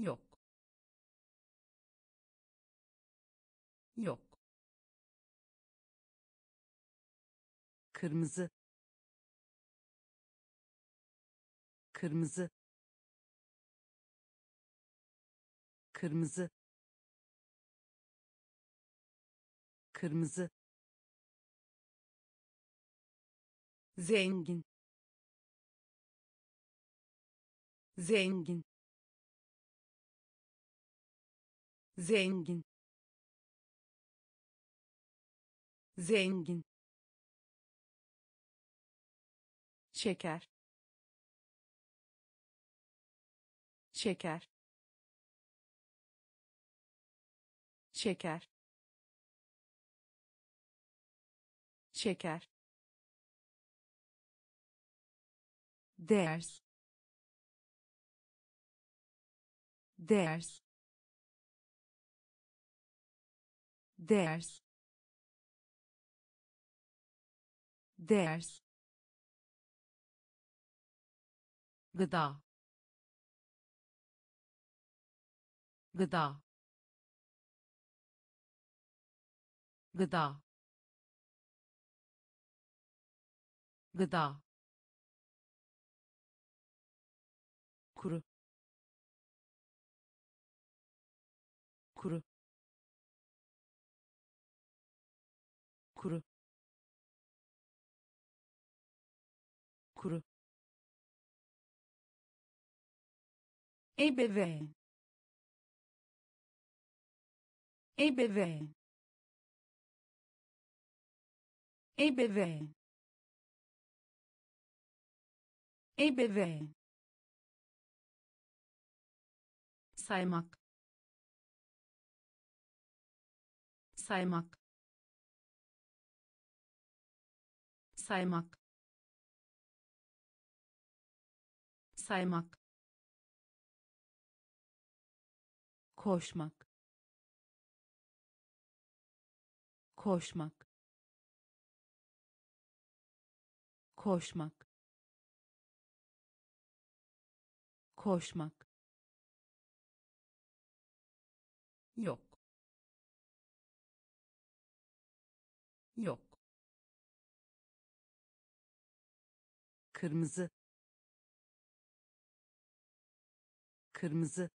yok. Yok. Kırmızı. Kırmızı. Kırmızı. Kırmızı. Zengin. Zengin zengin. Zengin. Şeker. Şeker. Şeker. Şeker. Ders. Ders ders ders gıda. Gıda. Gıda. Gıda ebeveyn ebeveyn ebeveyn ebeveyn saymak. Saymak. Saymak. Saymak koşmak. Koşmak. Koşmak. Koşmak. Yok. Yok. Kırmızı. Kırmızı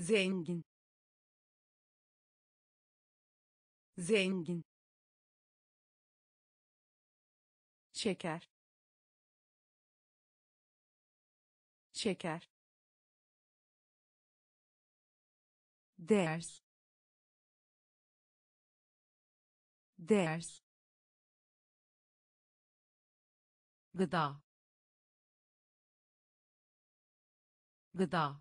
zengin. Zengin. Şeker. Şeker. Ders. Ders. Gıda. Gıda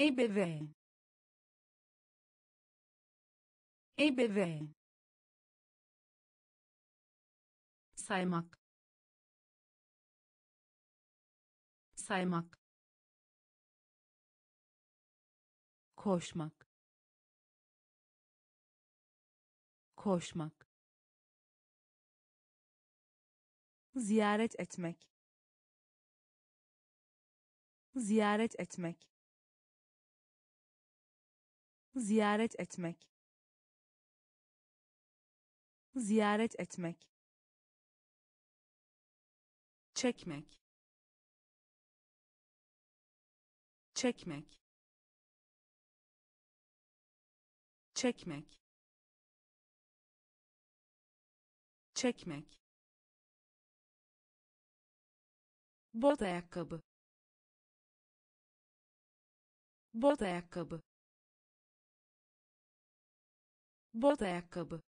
ebeveyn ebeveyn saymak. Saymak. Koşmak. Koşmak. Ziyaret etmek. Ziyaret etmek ziyaret etmek. Ziyaret etmek. Çekmek. Çekmek. Çekmek. Çekmek. Bot ayakkabı. Bot ayakkabı bot ayakkabı.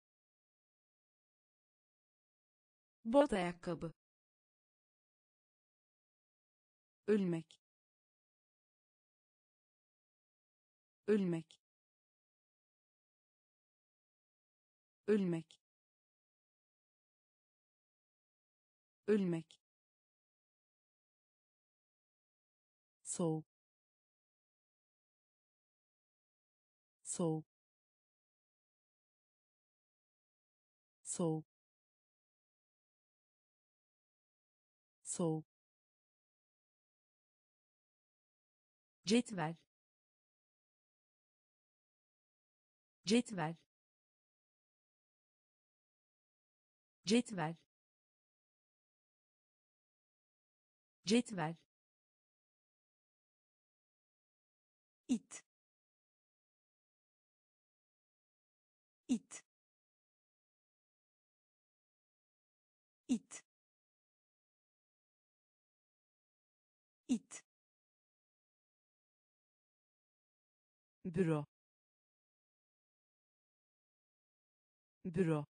Bot ayakkabı. Ölmek. Ölmek. Ölmek. Ölmek. Soğuk. Soğuk soğuk. Soğuk. Cetvel cetvel cetvel cetvel it büro. Büro.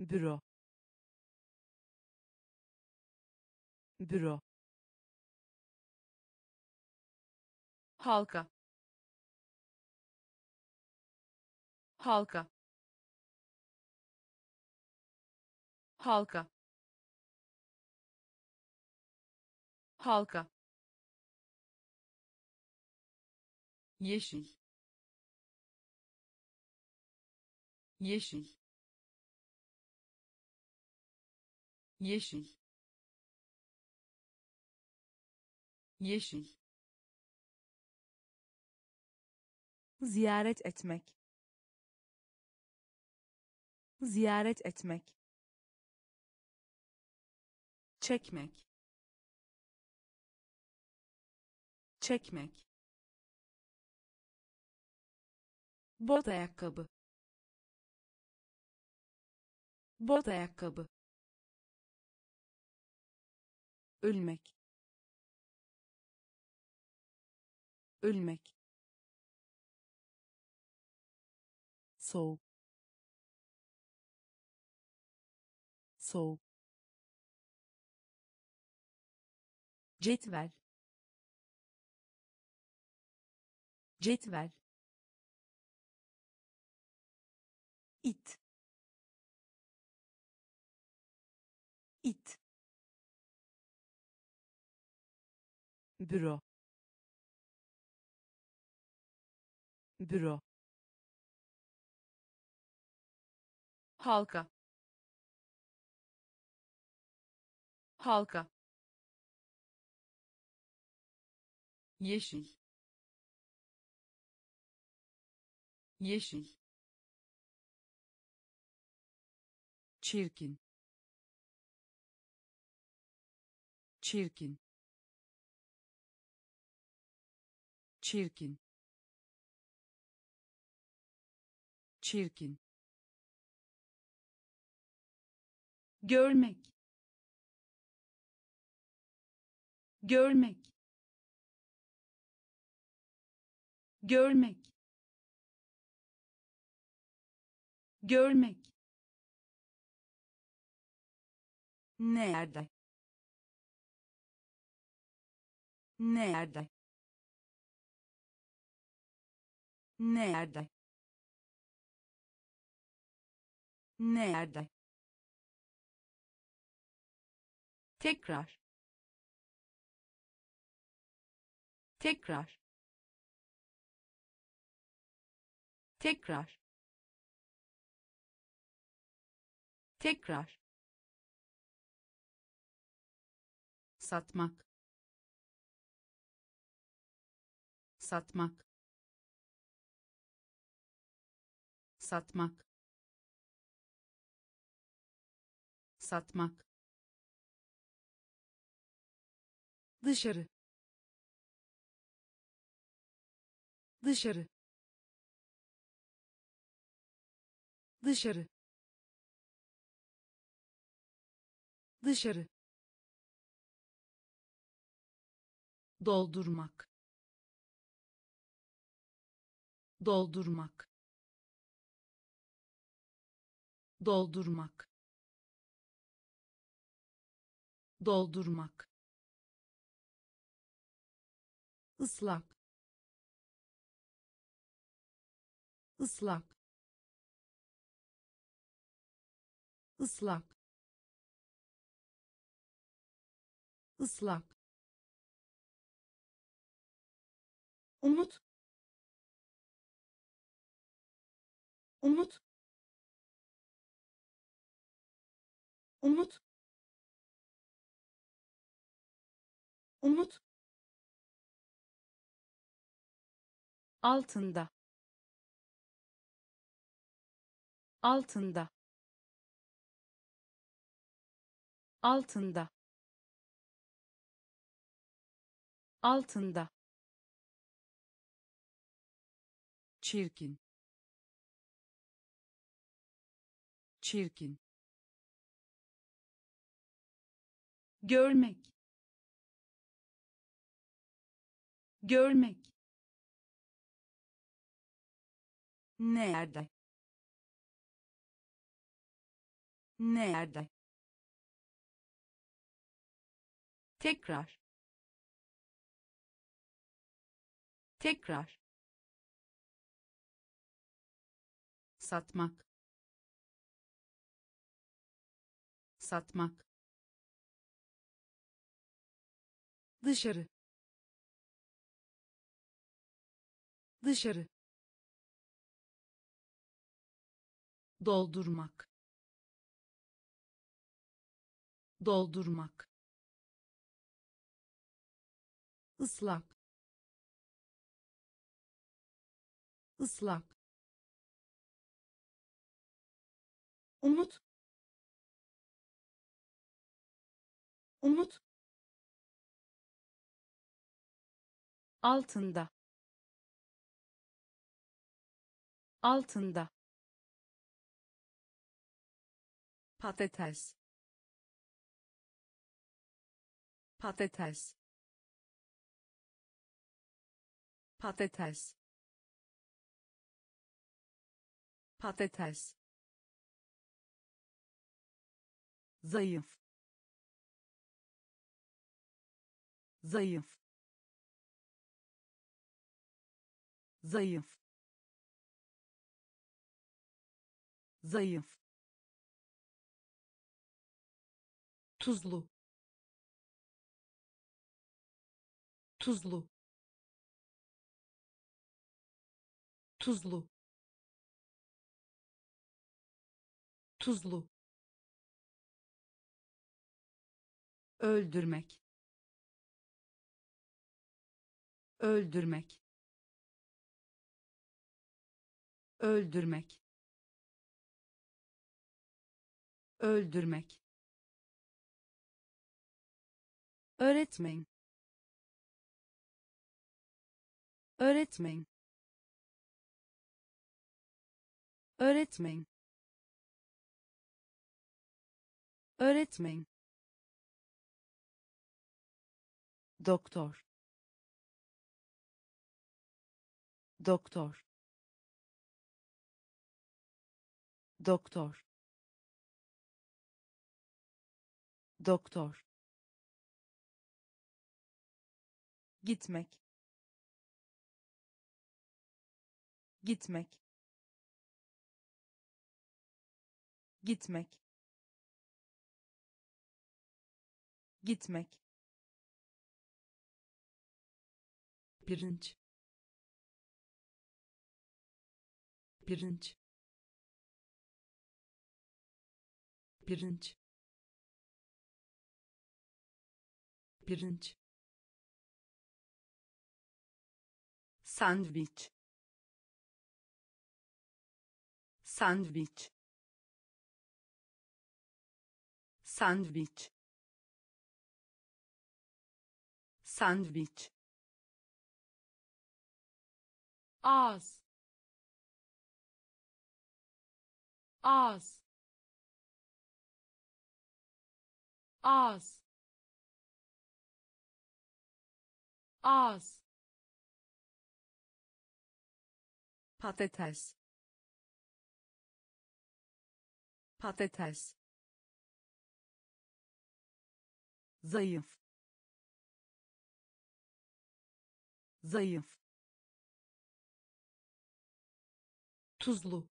Büro. Büro. Halka. Halka. Halka. Halka yeşil. Yeşil. Yeşil. Yeşil. Ziyaret etmek. Ziyaret etmek. Çekmek. Çekmek bot ayakkabı. Bot ayakkabı. Ölmek. Ölmek. Soğuk. Soğuk. Cetvel. Cetvel it. İt. Büro. Büro. Halka. Halka. Yeşil. Yeşil çirkin. Çirkin. Çirkin. Çirkin. Görmek. Görmek. Görmek. Görmek nerede? Nerede? Nerede? Nerede? Tekrar. Tekrar. Tekrar. Tekrar satmak. Satmak. Satmak. Satmak. Dışarı. Dışarı. Dışarı. Dışarı doldurmak. Doldurmak. Doldurmak. Doldurmak. Islak ıslak ıslak ıslak umut. Umut. Umut. Umut. Altında. Altında. Altında. Altında çirkin. Çirkin. Görmek. Görmek. Nerede? Nerede? Tekrar. Tekrar satmak. Satmak. Dışarı. Dışarı. Doldurmak. Doldurmak. Islak ıslak umut. Umut. Altında. Altında. Patates. Patates. Patates. Patates zayıf zayıf zayıf zayıf tuzlu tuzlu tuzlu tuzlu öldürmek. Öldürmek. Öldürmek. Öldürmek. Öğretmen öğretmen öğretmen öğretmen doktor. Doktor. Doktor. Doktor. Gitmek. Gitmek. Gitmek. Gitmek pirinç. Pirinç. Pirinç. Pirinç. Sandviç. Sandviç. Sandviç. Sandviç ağız ağız ağız ağız patates. Patates. Zayıf. Zayıf tuzlu.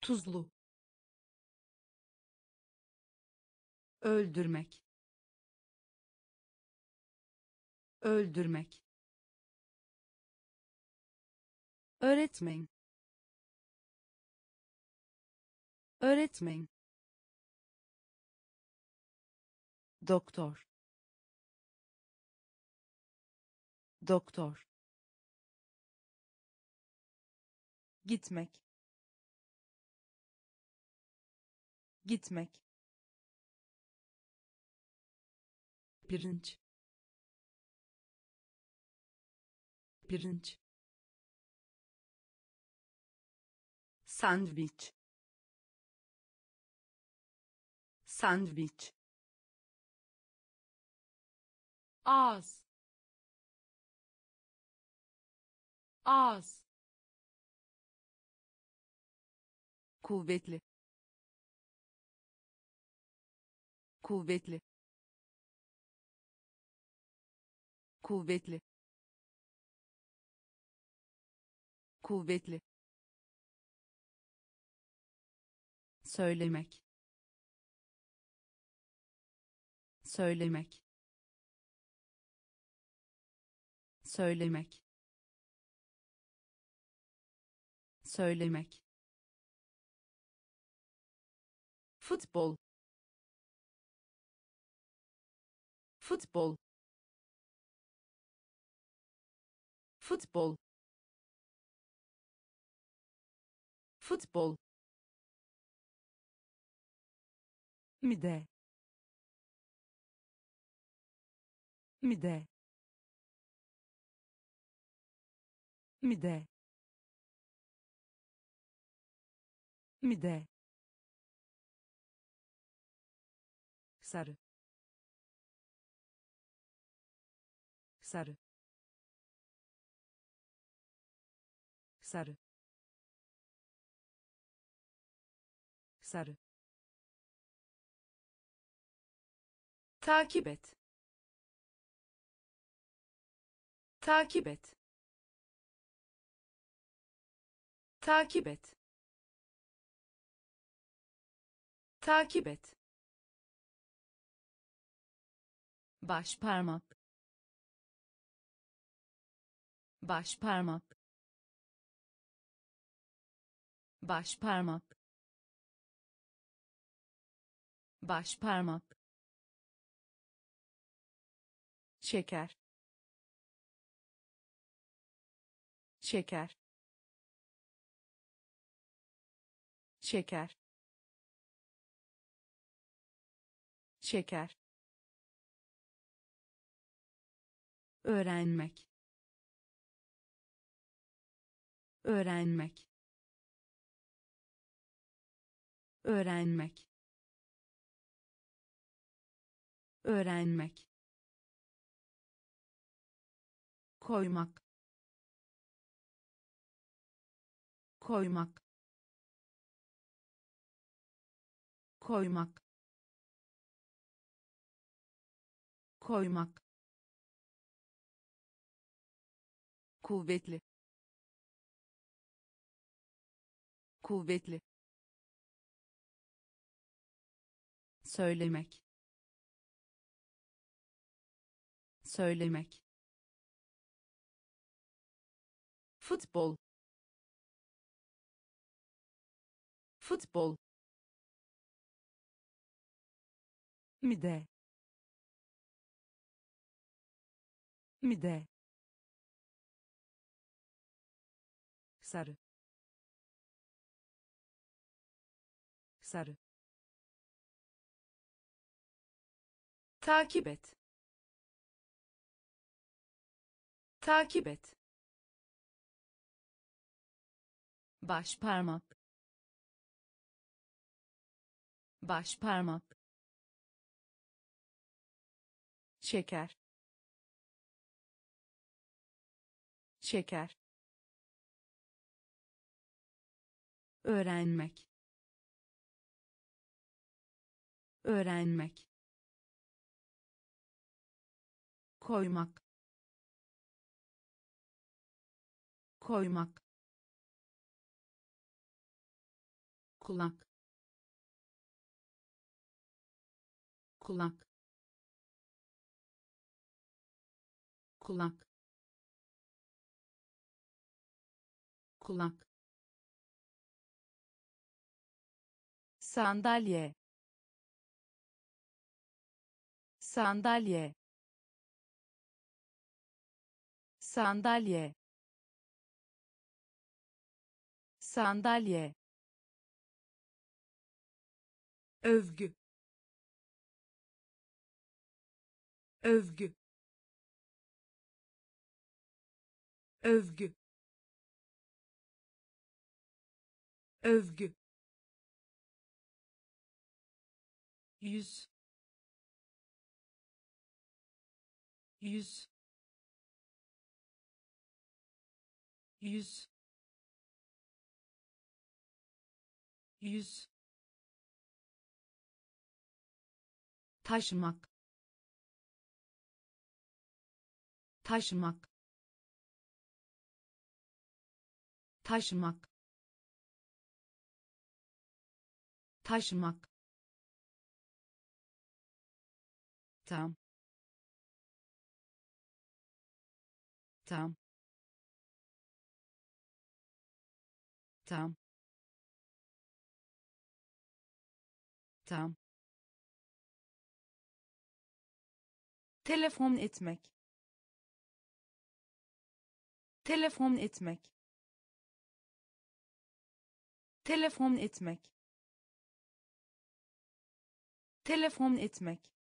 Tuzlu. Öldürmek. Öldürmek. Öğretmen öğretmen doktor. Doktor gitmek. Gitmek. Pirinç. Pirinç. Sandviç. Sandviç. Ağız. Ağız kuvvetli. Kuvvetli. Kuvvetli. Kuvvetli. Söylemek. Söylemek. Söylemek. Söylemek futbol. Futbol. Futbol. Futbol. Mide. Mide. Mide. Mide sarı. Sarı. Sarı. Sarı. Takip et. Takip et. Takip et. Takip et baş parmak baş parmak baş parmak baş parmak şeker. Şeker. Şeker. Şeker öğrenmek. Öğrenmek. Öğrenmek. Öğrenmek. Koymak. Koymak. Koymak. Koymak kuvvetli. Kuvvetli. Söylemek. Söylemek. Futbol. Futbol. Mide. Mide sarı. Sarı. Takip et. Takip et. Baş parmak baş parmak şeker. Şeker öğrenmek. Öğrenmek. Koymak. Koymak. Kulak. Kulak. Kulak. Kulak sandalye. Sandalye. Sandalye. Sandalye. Övgü. Övgü. Övgü. Övgü yüz. Yüz. Yüz. Yüz. Taşımak. Taşımak. Taşımak. Taşımak tam tam tam tam telefon etmek. Telefon etmek. Telefon etmek. Telefon etmek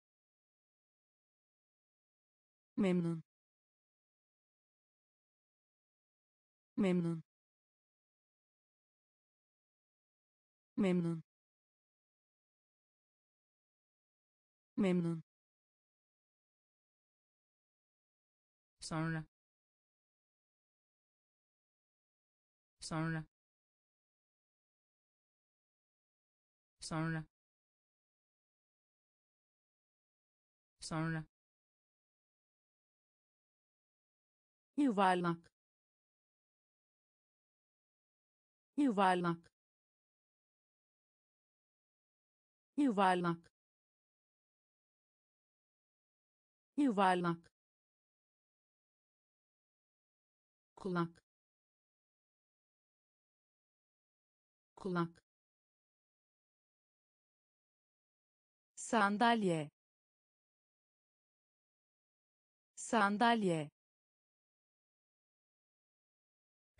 memnun. Memnun. Memnun. Memnun. Sonra. Sonra. Sonra. Sonra yuvarlak. Yuvarlak. Yuvarlak. Yuvarlak. Kulak. Kulak. Sandalye. Sandalye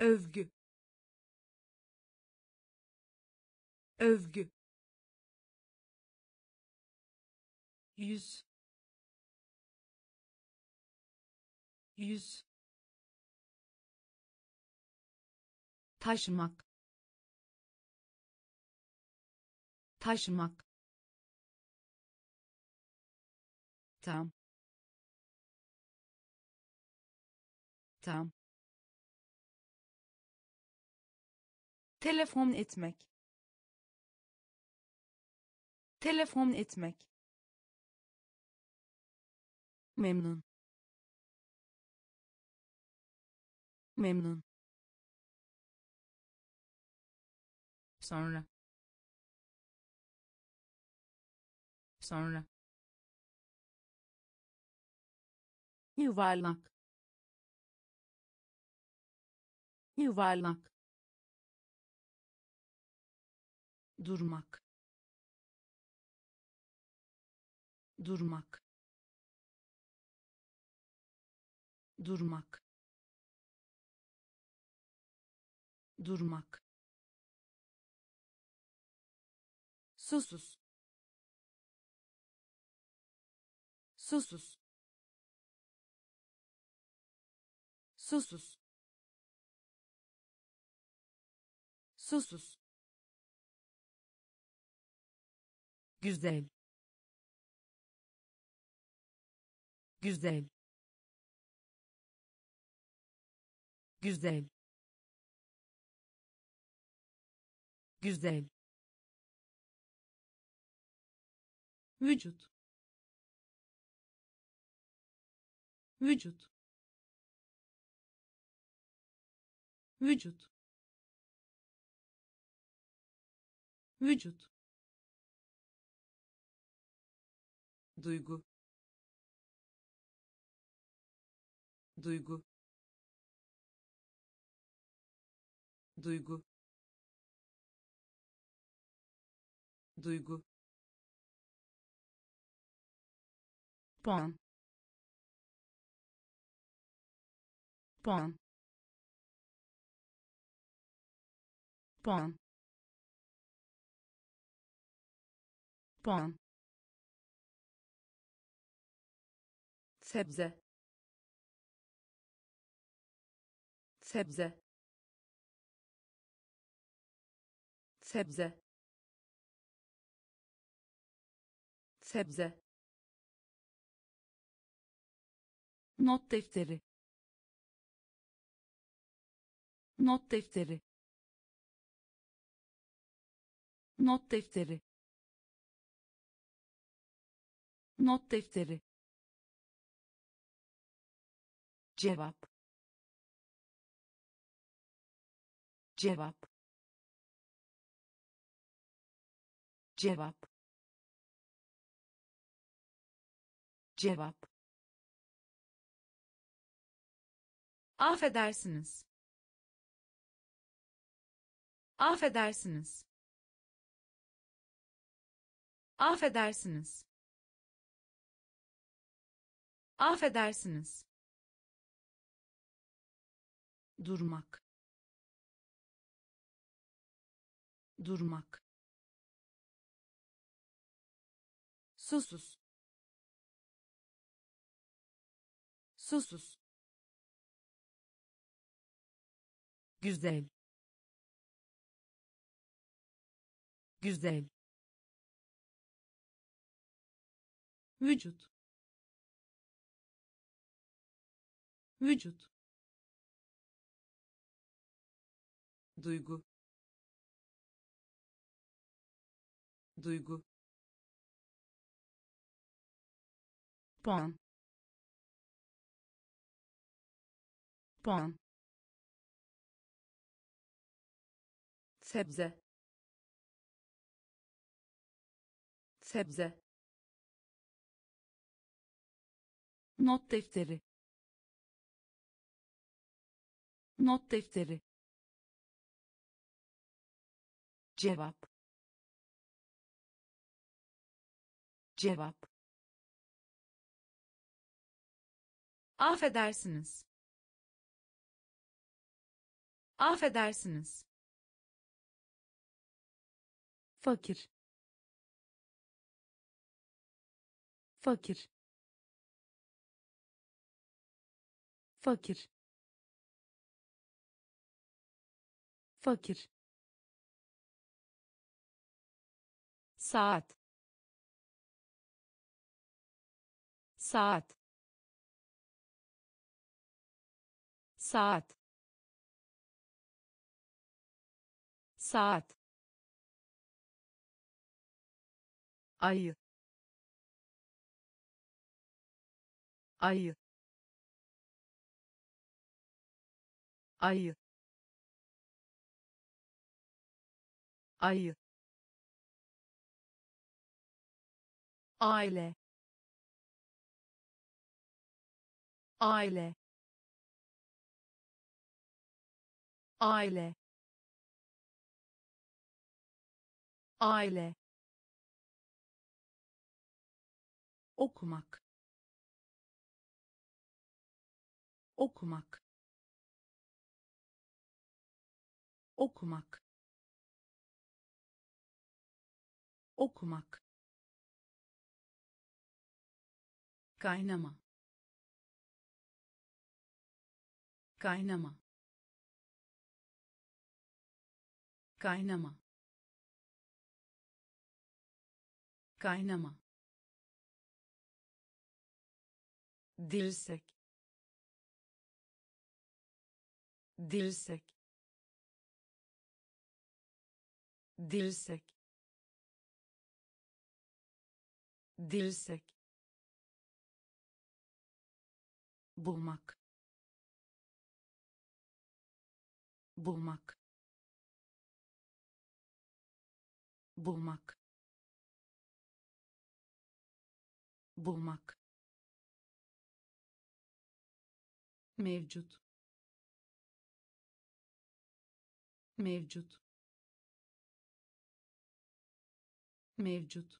övgü. Övgü. Yüz. Yüz. Taşımak taşımak tam. Tam telefon etmek. Telefon etmek. Memnun. Memnun. Sonra. Sonra. Yuvarlak. Yuvarlak durmak durmak durmak durmak. Susuz. Susuz. Susuz. Susuz güzel. Güzel. Güzel. Güzel. Vücut. Vücut. Vücut. Vücut duygu duygu duygu duygu puan puan puan puan sebze. Sebze. Sebze. Sebze. Not defteri. Not defteri. Not defteri. Not defteri cevap. Cevap. Cevap. Cevap. Affedersiniz. Affedersiniz. Affedersiniz. Affedersiniz durmak. Durmak. Susuz. Susuz. Güzel. Güzel. Vücut. Vücut duygu. Duygu. Puan. Puan. Sebze. Sebze. Not defteri. Not defteri cevap. Cevap. Affedersiniz. Affedersiniz. Fakir. Fakir. Fakir. Fakir saat. Saat. Saat. Saat. Ayı. Ayı. Ayı. Ayı aile. Aile. Aile. Aile. Okumak. Okumak. Okumak. Okumak kaynama. Kaynama. Kaynama. Kaynama. Dirsek dirsek dirsek dirsek bulmak. Bulmak. Bulmak. Bulmak. Mevcut. Mevcut. Mevcut.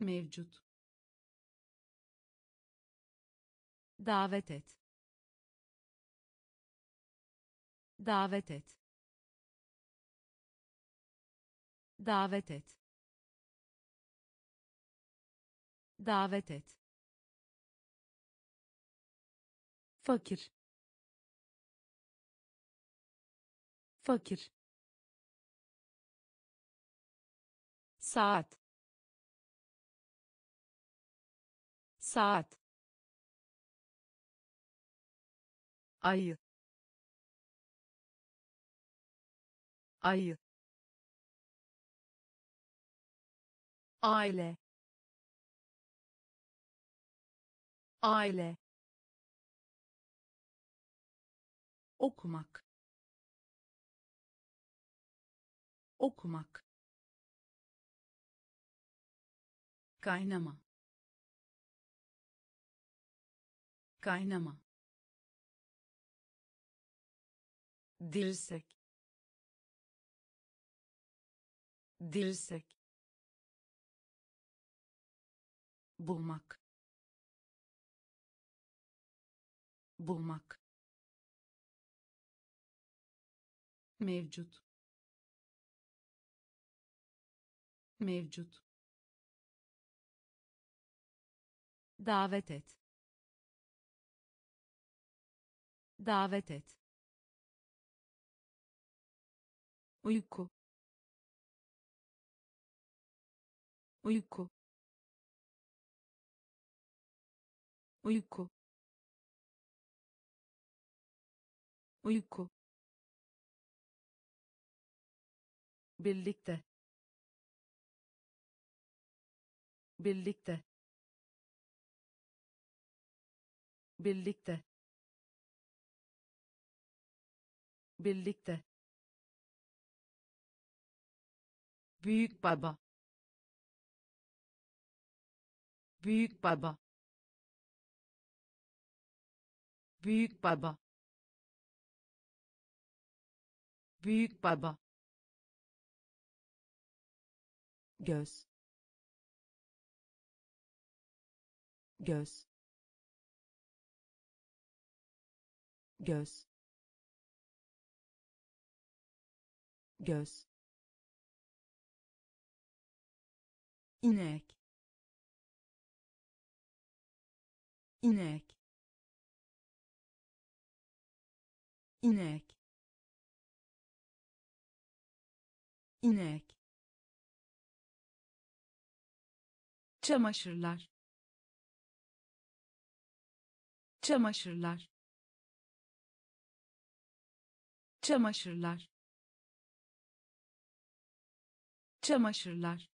Mevcut davet et. Davet et. Davet et. Davet et. Fakir. Fakir. Saat. Saat ayı. Ayı. Aile. Aile. Okumak. Okumak. Kaynama. Kaynama dirsek dirsek bulmak. Bulmak. Mevcut. Mevcut. Davet et. Davet et uyku. Uyku. Uyku. Uyku. Birlikte. Birlikte. Birlikte. Birlikte büyük baba. Büyük baba. Büyük baba. Büyük baba. Göz. Göz. Göz. Göz inek. İnek. İnek. İnek. Çamaşırlar. Çamaşırlar. Çamaşırlar. Çamaşırlar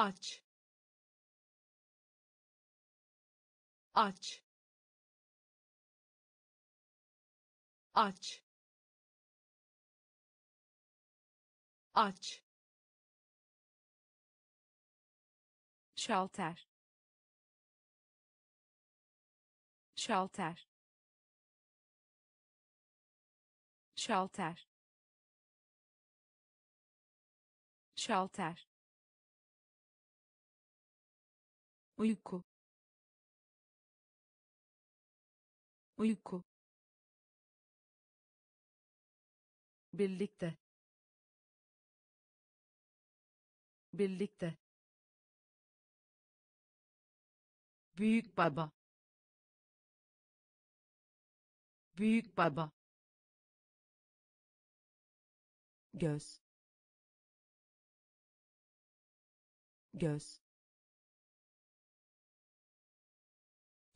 aç. Aç. Aç. Aç. Şalter. Şalter. Şalter. Şalter uyku. Uyku. Birlikte. Birlikte. Büyük baba. Büyük baba. Göz. Göz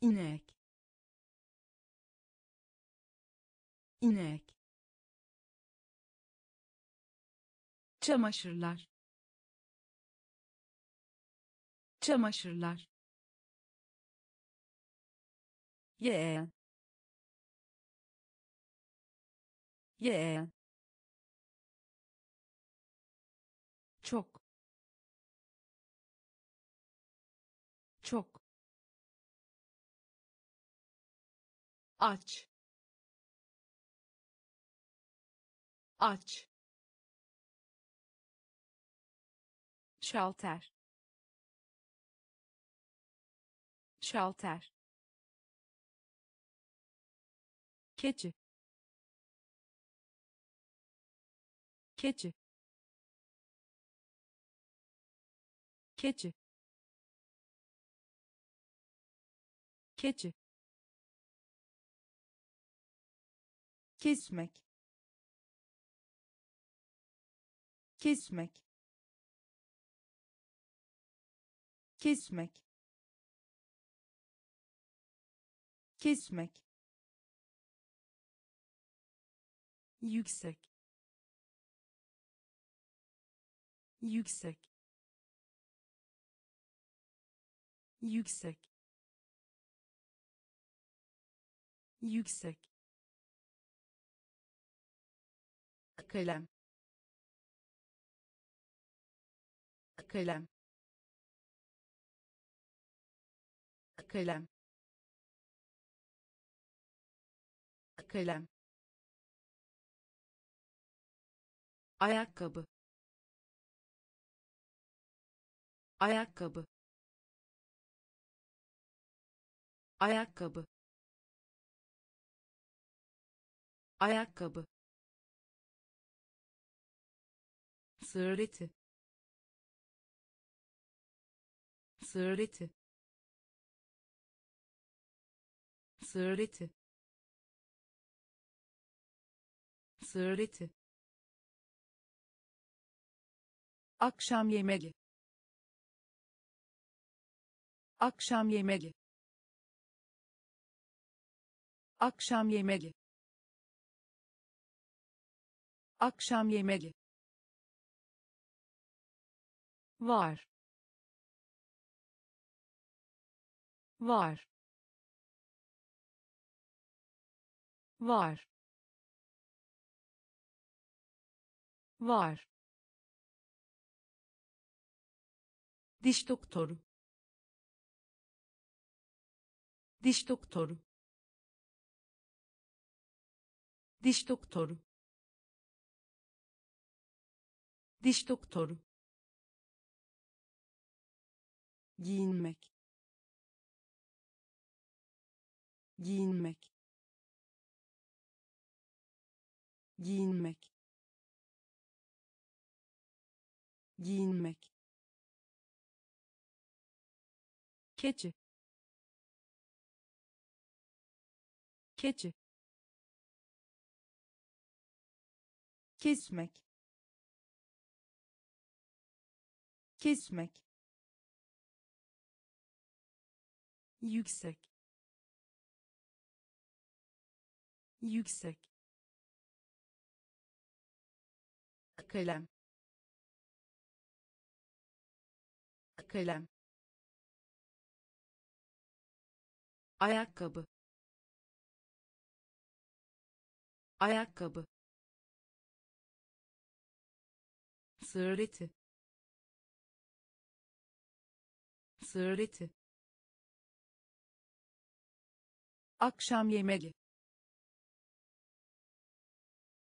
inek. İnek. Çamaşırlar. Çamaşırlar. Yeğen yeğen aç. Aç. Şalter. Şalter. Keçi. Keçi. Keçi. Keçi kesmek. Kesmek. Kesmek. Kesmek. Yüksek. Yüksek. Yüksek. Yüksek kalem. Kalem. Kalem. Kalem. Ayakkabı. Ayakkabı. Ayakkabı. Ayakkabı sığır eti sığır eti akşam yemeği. Akşam yemeği. Akşam yemeği. Akşam yemeği var. Var. Var. Var. Diş doktoru. Diş doktoru. Diş doktoru. Diş doktoru giyinmek. Giyinmek. Giyinmek. Giyinmek. Keçi. Keçi. Kesmek. Kesmek yüksek. Yüksek. Kalem. Kalem. Ayakkabı. Ayakkabı. Sığır eti akşam yemeği.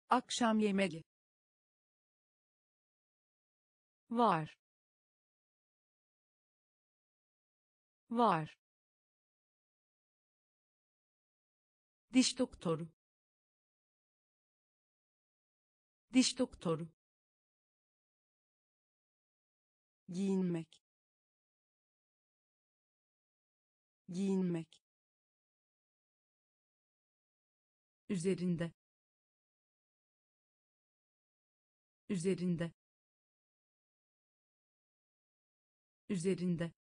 Akşam yemeği. Var. Var. Diş doktoru. Diş doktoru. Giyinmek. Giyinmek üzerinde. Üzerinde. Üzerinde.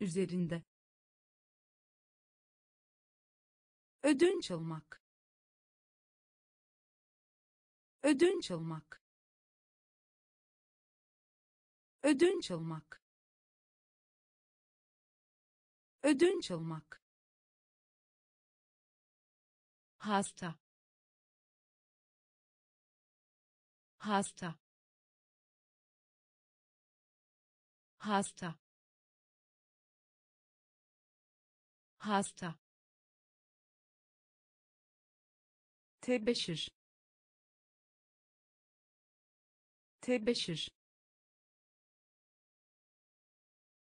Üzerinde. Ödünç almak. Ödünç almak. Ödünç almak. Ödünç almak hasta. Hasta. Hasta. Hasta. Tebeşir. Tebeşir.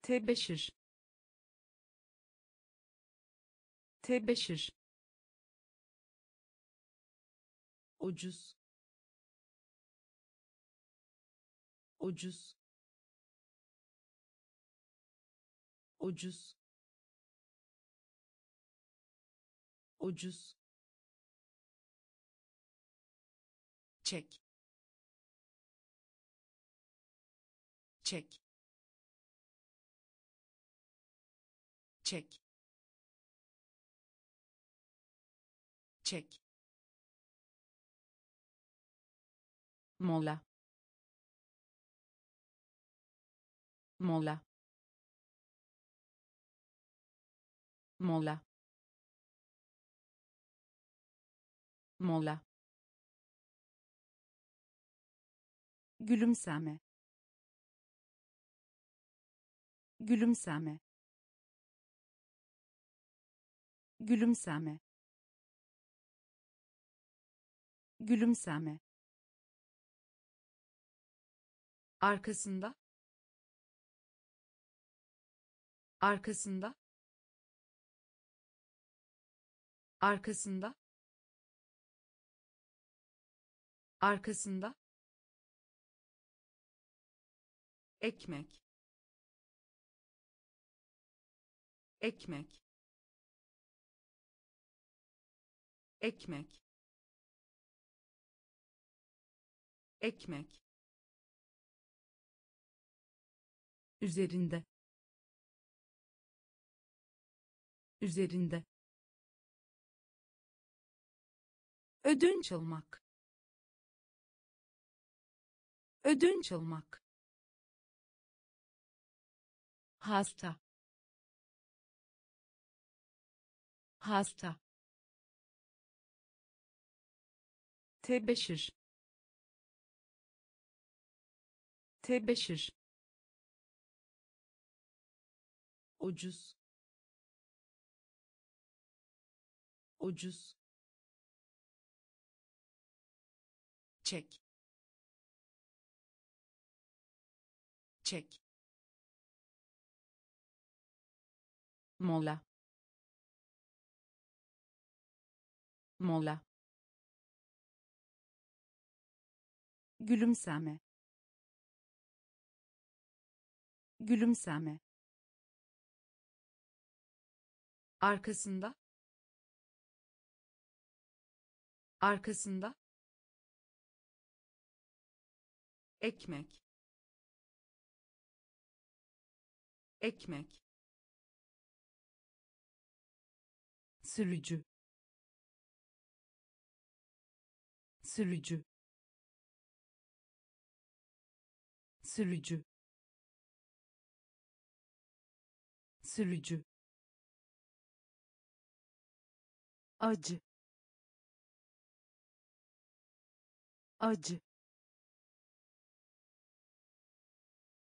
Tebeşir. Tebeşir ucuz. Ucuz. Ucuz. Ucuz. Çek. Çek. Çek. Çek mola. Mola. Mola. Mola. Gülümseme. Gülümseme. Gülümseme. Gülümseme arkasında. Arkasında. Arkasında. Arkasında. Ekmek. Ekmek. Ekmek. Ekmek üzerinde üzerinde. Ödünç almak ödünç almak. Hasta hasta. Tebeşir tebeşir ucuz. Ucuz. Çek. Çek. Mola. Mola. Gülümseme. Gülümseme arkasında. Arkasında. Ekmek. Ekmek. Sürücü. Sürücü. Sürücü. Sürücü acı. Acı.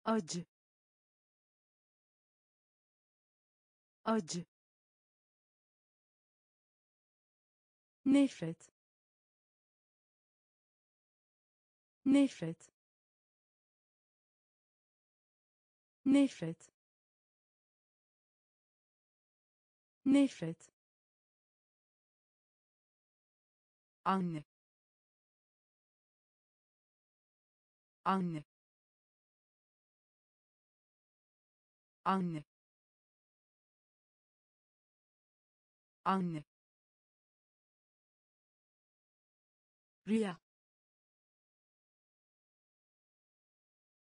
Acı. Acı. Nefret. Nefret. Nefret. Nefret anne. Anne. Anne. Anne. Rüya.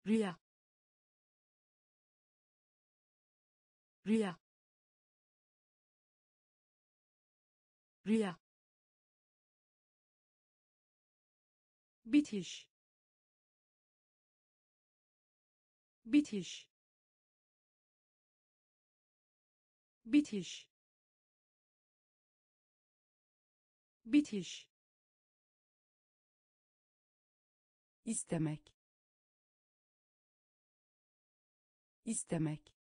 Rüya. Rüya. Rüya bitiş. Bitiş. Bitiş. Bitiş. İstemek. İstemek.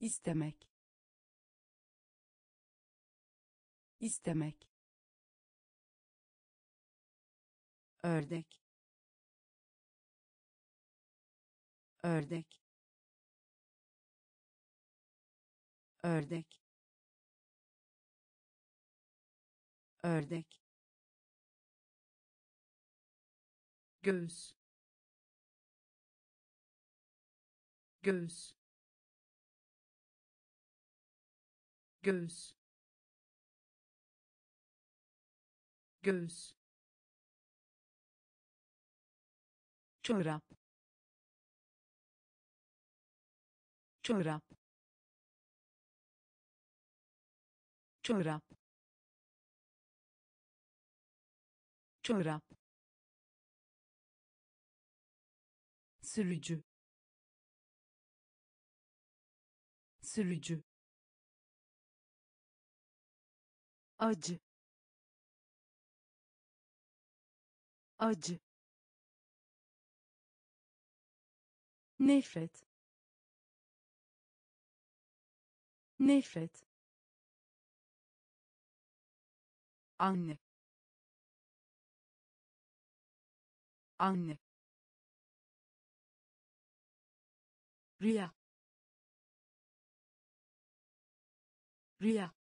İstemek. İstemek ördek. Ördek. Ördek. Ördek. Göğüs. Göğüs. Göğüs. Göğüs çorap. Çorap. Çorap. Çorap. Sürücü. Sürücü. Acı. Acı nefret. Nefret. Anne. Anne. Rüya. Rüya.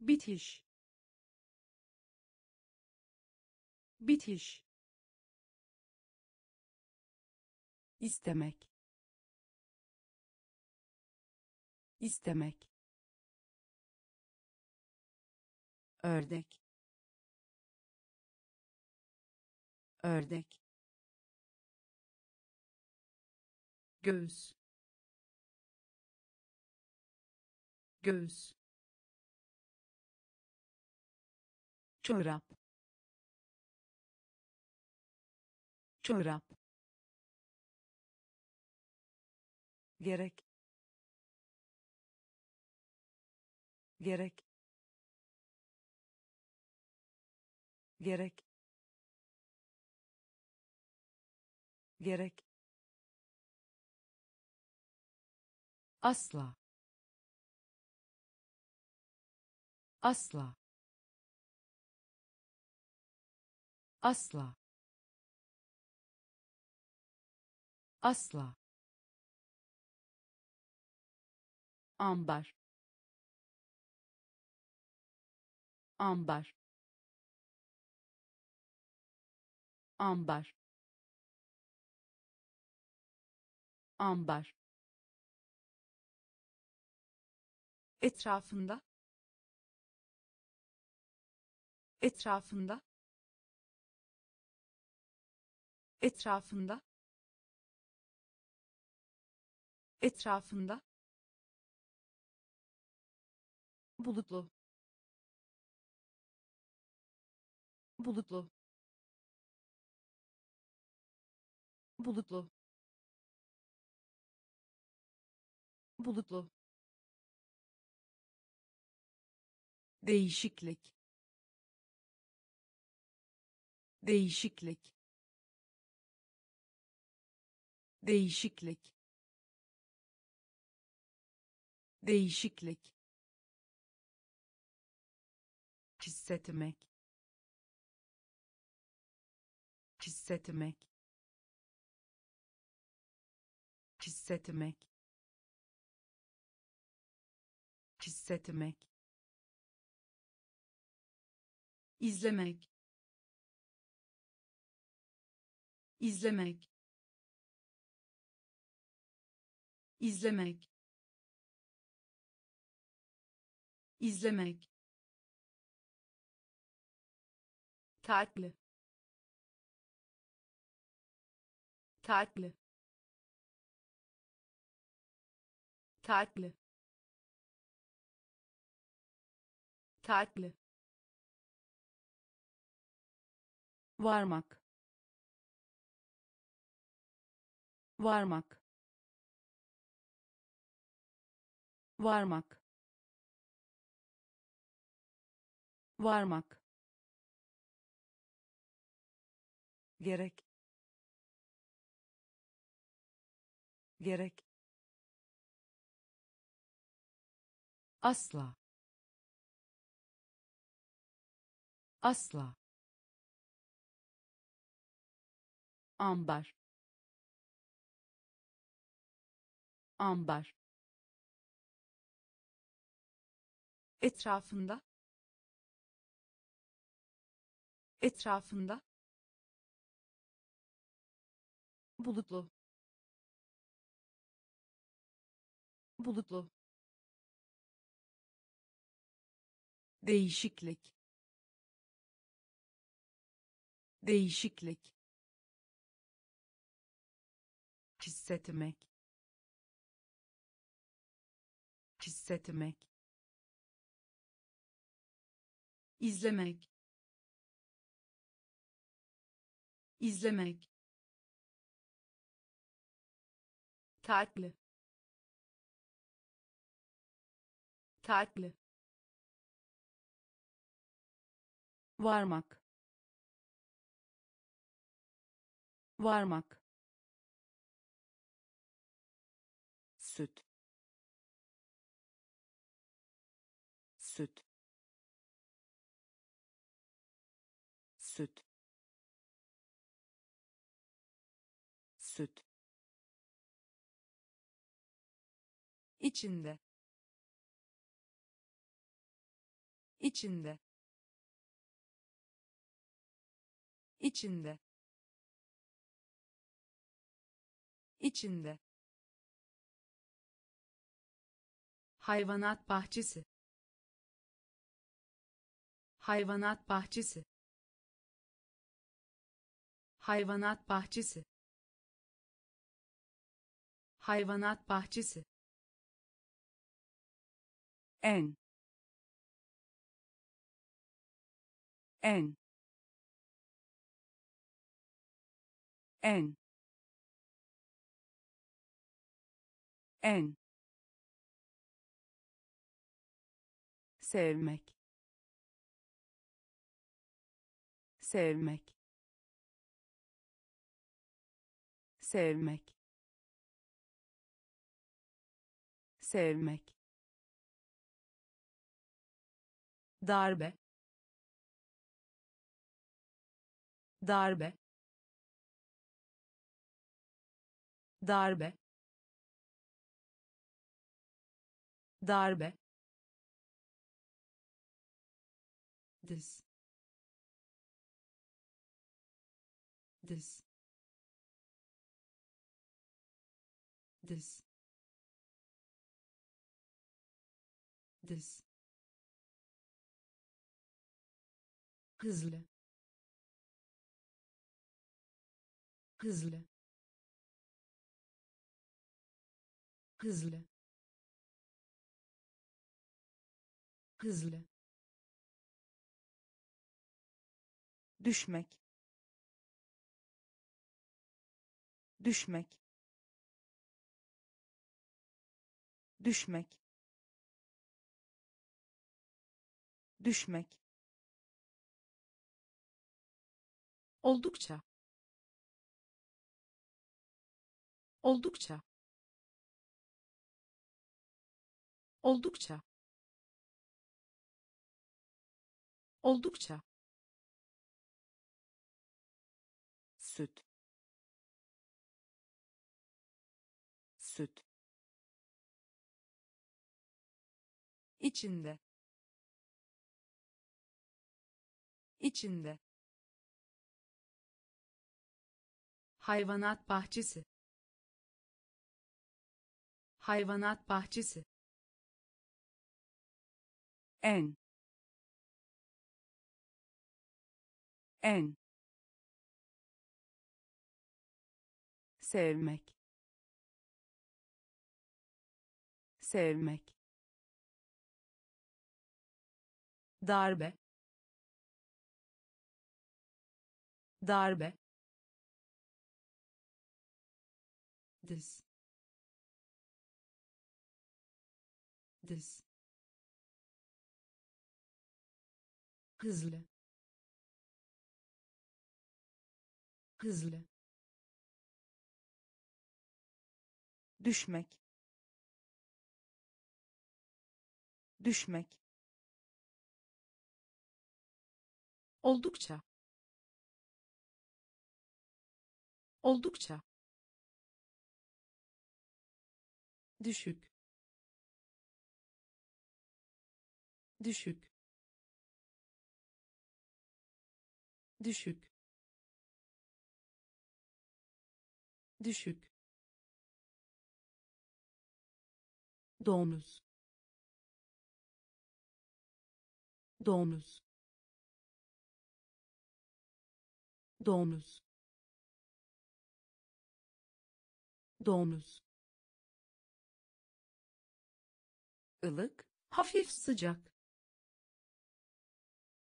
Bitiş. Bitiş istemek. İstemek. Ördek. Ördek. Göğüs. Göğüs. Çorap. Çorap gerek. Gerek. Gerek. Gerek. Asla. Asla. Asla. Asla ambar. Ambar. Ambar. Ambar. Etrafında. Etrafında. Etrafında. Etrafında bulutlu. Bulutlu. Bulutlu. Bulutlu. Değişiklik. Değişiklik. Değişiklik. Değişiklik hissetmek. Hissetmek. Hissetmek. Hissetmek. İzlemek. İzlemek. İzlemek. İzlemek tatlı. Tatlı. Tatlı. Tatlı. Varmak. Varmak. Varmak. Varmak gerek. Gerek. Asla. Asla. Ambar. Ambar. Etrafında. Etrafında bulutlu. Bulutlu. Değişiklik. Değişiklik. Hissetmek. Hissetmek. İzlemek. İzlemek tatlı. Tatlı. Varmak. Varmak. Süt. Süt içinde. İçinde. İçinde. İçinde. Hayvanat bahçesi. Hayvanat bahçesi. Hayvanat bahçesi. Hayvanat bahçesi en. En. En. En. Sevmek. Sevmek. Sevmek. Sevmek darbe darbe darbe darbe this this this this hızlı. Hızlı. Hızlı. Hızlı. Düşmek. Düşmek. Düşmek. Düşmek oldukça. Oldukça. Oldukça. Oldukça. Süt. Süt. İçinde. İçinde hayvanat bahçesi. Hayvanat bahçesi. En. En. Sevmek. Sevmek. Darbe. Darbe diz diz hızlı. Hızlı. Düşmek. Düşmek. Oldukça. Oldukça düşük. Düşük. Düşük. Düşük. Domuz. Domuz. Domuz. Domuz ılık hafif sıcak.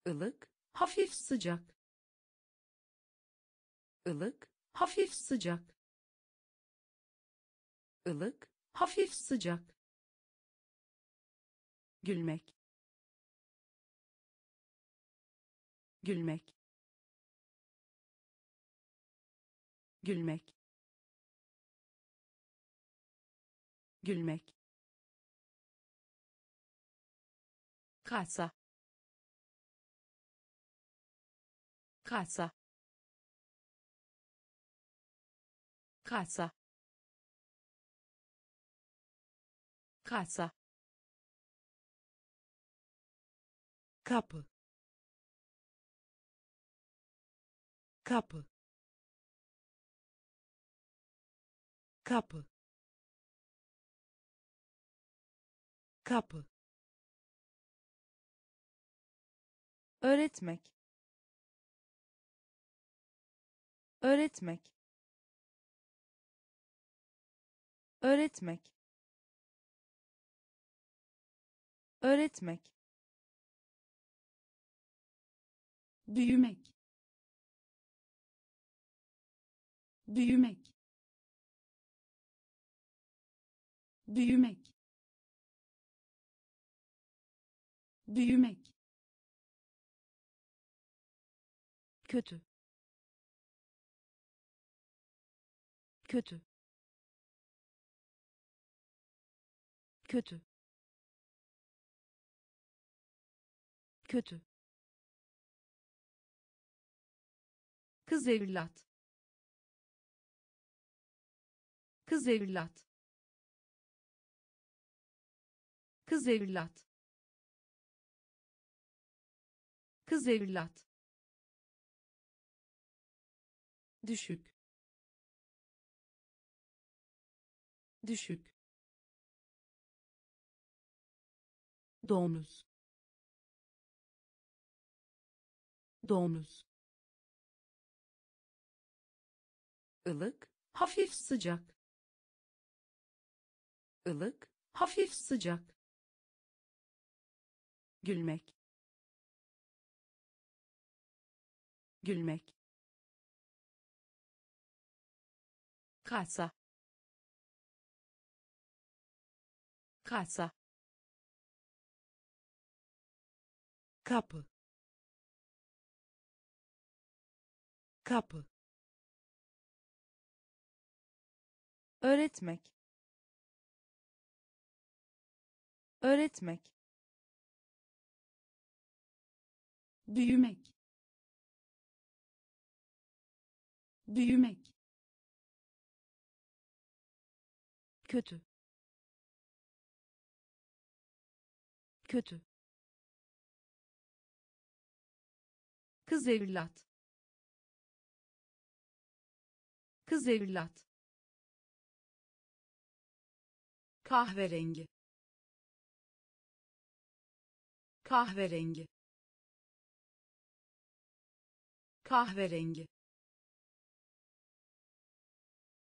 Ilık hafif sıcak. Ilık hafif sıcak. Ilık hafif sıcak. Gülmek. Gülmek. Gülmek. Gülmek kasa kasa kasa kasa kapı kapı kapı kapı öğretmek. Öğretmek. Öğretmek. Öğretmek. Büyümek. Büyümek. Büyümek. Büyümek kötü. Kötü. Kötü. Kötü. Kız evlat. Kız evlat. Kız evlat. Kız evlat düşük. Düşük. Domuz. Domuz. Ilık hafif sıcak. Ilık hafif sıcak. Gülmek. Gülmek kasa. Kasa. Kapı. Kapı. Öğretmek. Öğretmek. Büyümek. Büyümek kötü. Kötü. Kız evlat. Kız evlat. Kahverengi. Kahverengi. Kahverengi.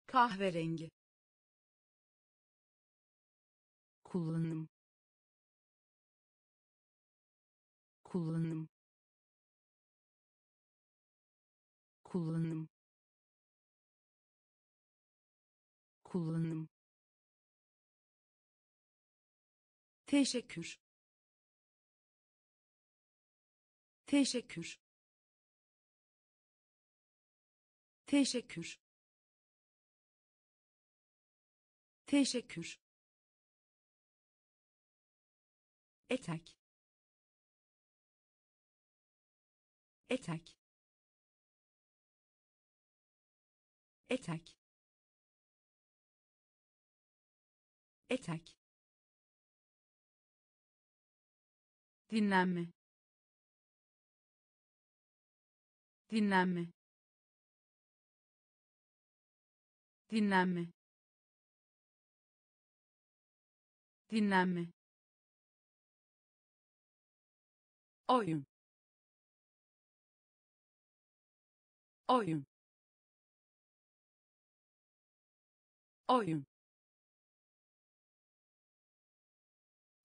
Kahverengi kullanım. Kullanım. Kullanım. Kullanım. Teşekkür. Teşekkür. Teşekkür. Teşekkür etek. Etek. Etek. Etek. Dinlenme. Dinlenme. Dinlenme. Dinlenme oyun. Oyun. Oyun.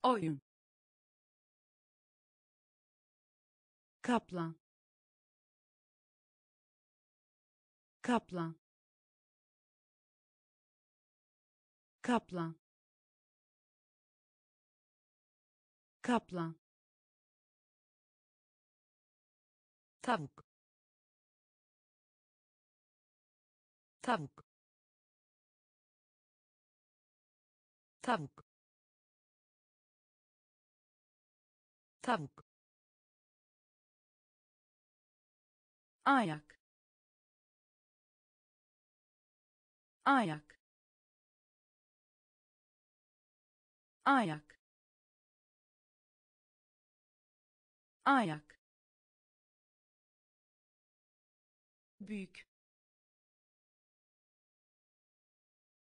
Oyun. Kaplan. Kaplan. Kaplan. Kaplan tavuk. Tavuk. Tavuk. Tavuk. Ayak. Ayak. Ayak. Ayak büyük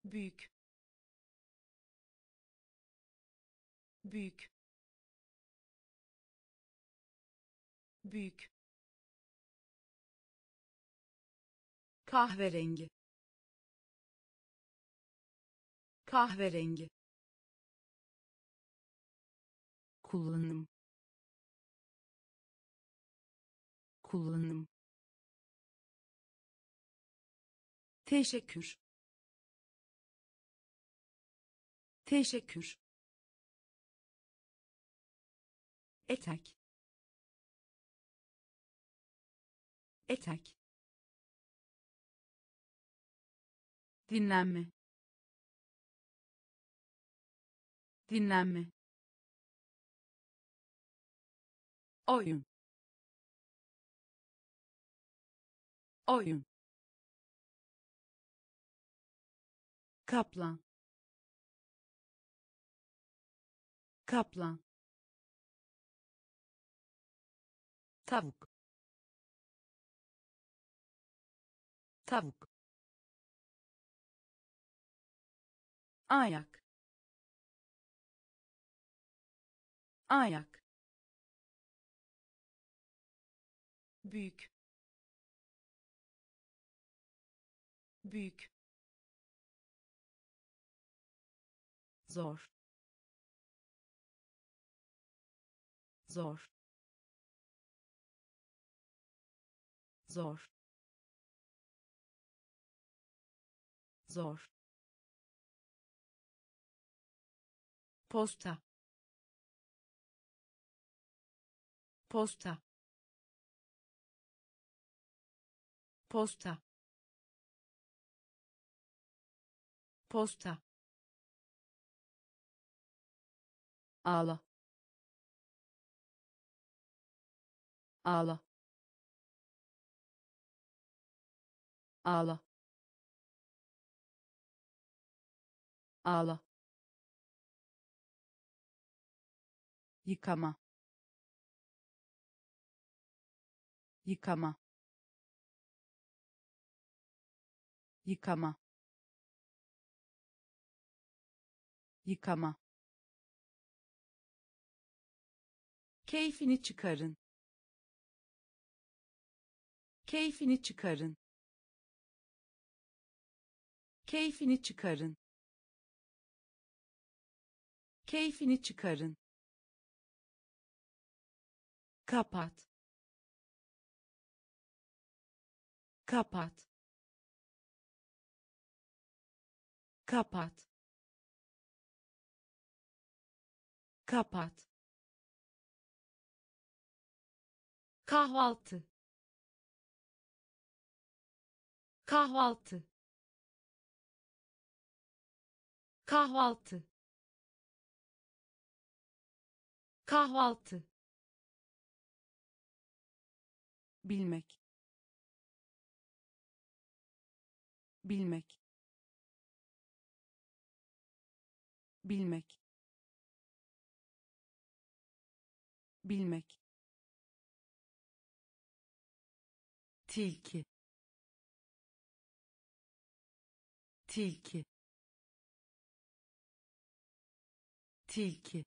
büyük büyük büyük. Kahverengi kahverengi. Kullanım kullanım teşekkür. Teşekkür. Etek. Etek. Dinlenme. Dinlenme. Oyun. Oyun kaplan. Kaplan. Tavuk. Tavuk. Ayak. Ayak. Büyük. Büyük zor. Zor. Zor. Zor. Posta. Posta. Posta. Posta ağla. Ağla. Ağla. Ağla. Yıkama. Yıkama. Yıkama. Yıkama keyfini çıkarın Keyfini çıkarın. Keyfini çıkarın. Keyfini çıkarın. Kapat. Kapat. Kapat. Kapat. Kahvaltı. Kahvaltı. Kahvaltı. Kahvaltı. Bilmek. Bilmek. Bilmek. Bilmek tilki tilki tilki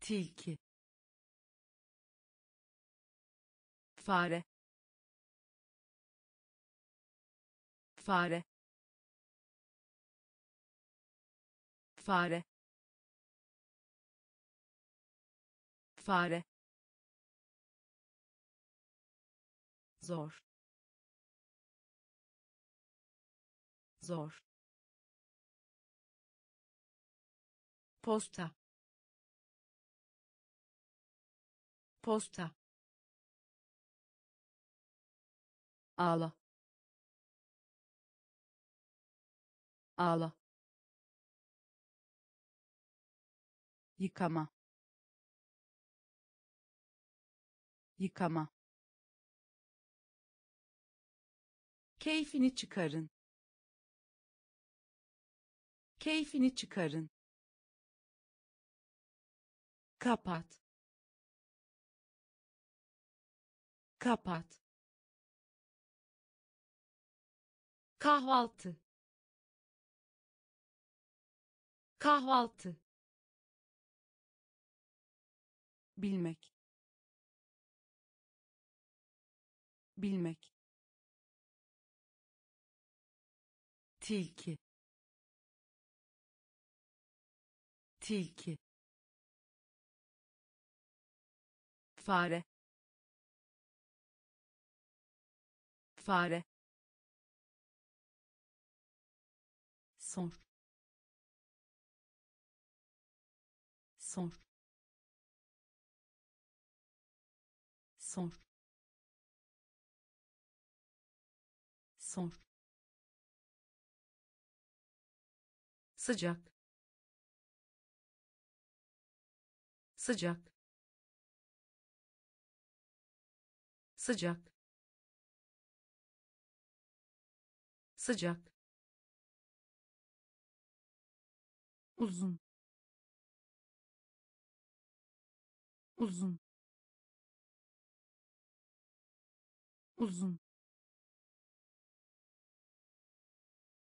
tilki fare fare fare fare zor. Zor. Posta. Posta. Ağla. Ağla. Yıkama. Yıkama keyfini çıkarın. Keyfini çıkarın. Kapat. Kapat. Kahvaltı. Kahvaltı. Bilmek. Bilmek tilki tilki fare fare sor sor sor sor sıcak. Sıcak. Sıcak. Sıcak. Uzun. Uzun. Uzun.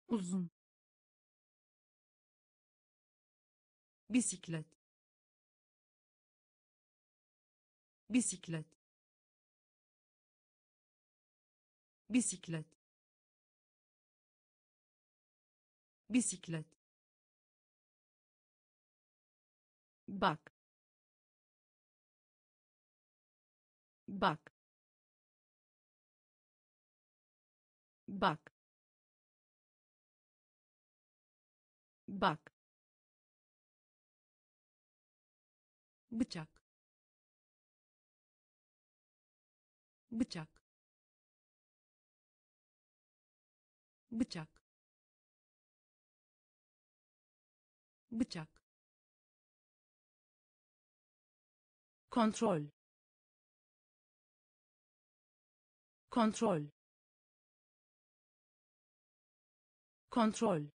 Uzun bisiklet. Bisiklet. Bisiklet. Bisiklet. Bak. Bak. Bak. Bak bıçak. Bıçak. Bıçak. Bıçak. Kontrol. Kontrol. Kontrol.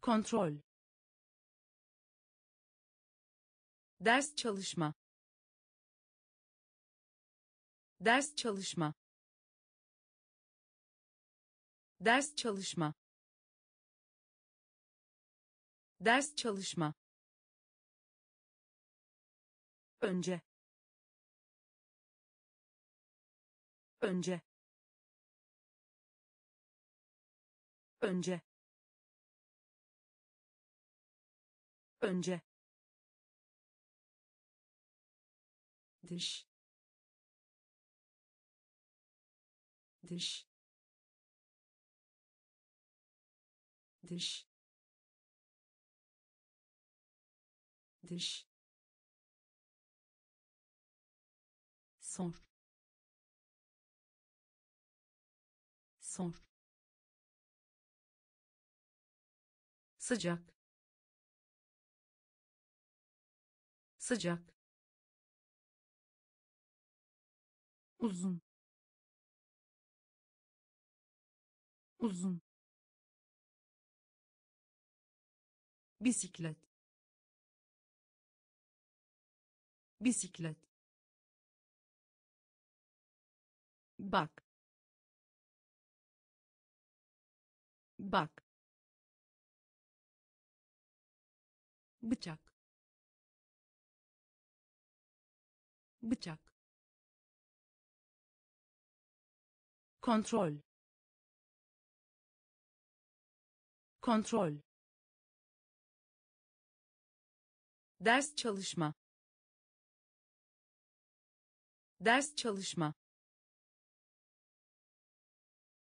Kontrol ders çalışma. Ders çalışma. Ders çalışma. Ders çalışma. Önce. Önce. Önce. Önce dış. Dış. Dış. Dış. Sor. Sor. Sıcak. Sıcak uzun. Uzun. Bisiklet. Bisiklet. Bak. Bak. Bıçak. Bıçak kontrol. Kontrol. Ders çalışma. Ders çalışma.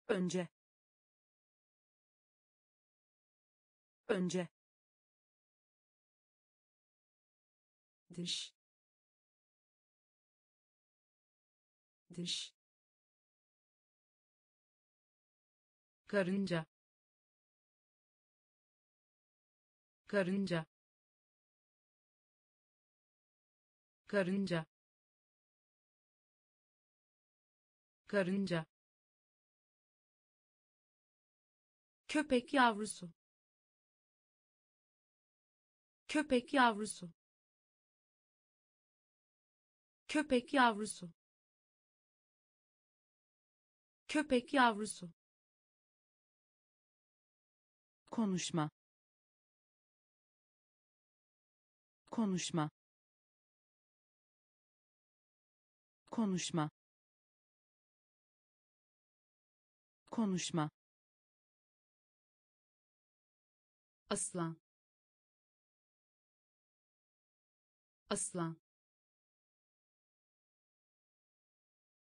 Önce. Önce. Dış. Dış karınca karınca karınca karınca. Köpek yavrusu köpek yavrusu köpek yavrusu köpek yavrusu konuşma. Konuşma. Konuşma. Konuşma. Aslan. Aslan.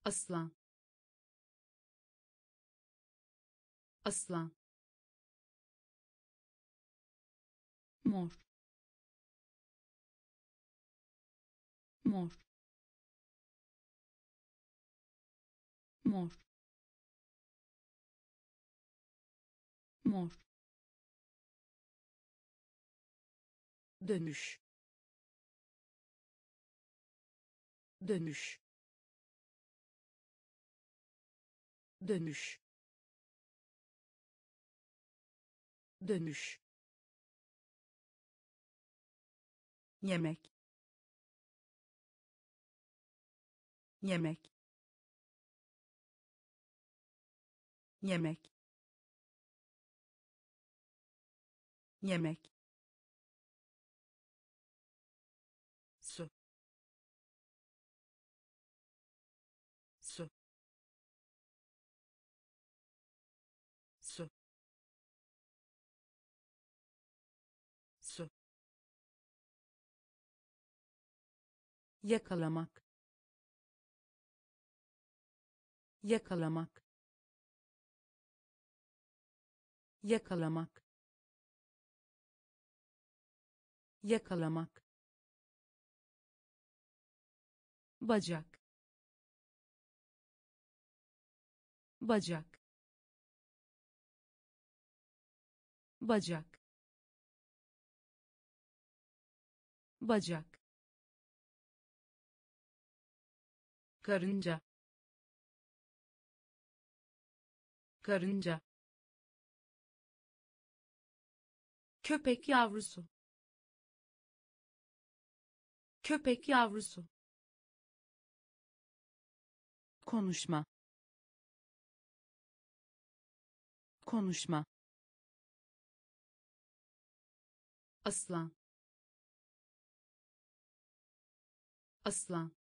Aslan. Aslan mor. Mor. Mor. Mor. Dönüş. Dönüş. Dönüş. Dönüş yemek. Yemek. Yemek. Yemek yakalamak yakalamak yakalamak yakalamak bacak bacak bacak bacak karınca karınca köpek yavrusu köpek yavrusu konuşma konuşma aslan aslan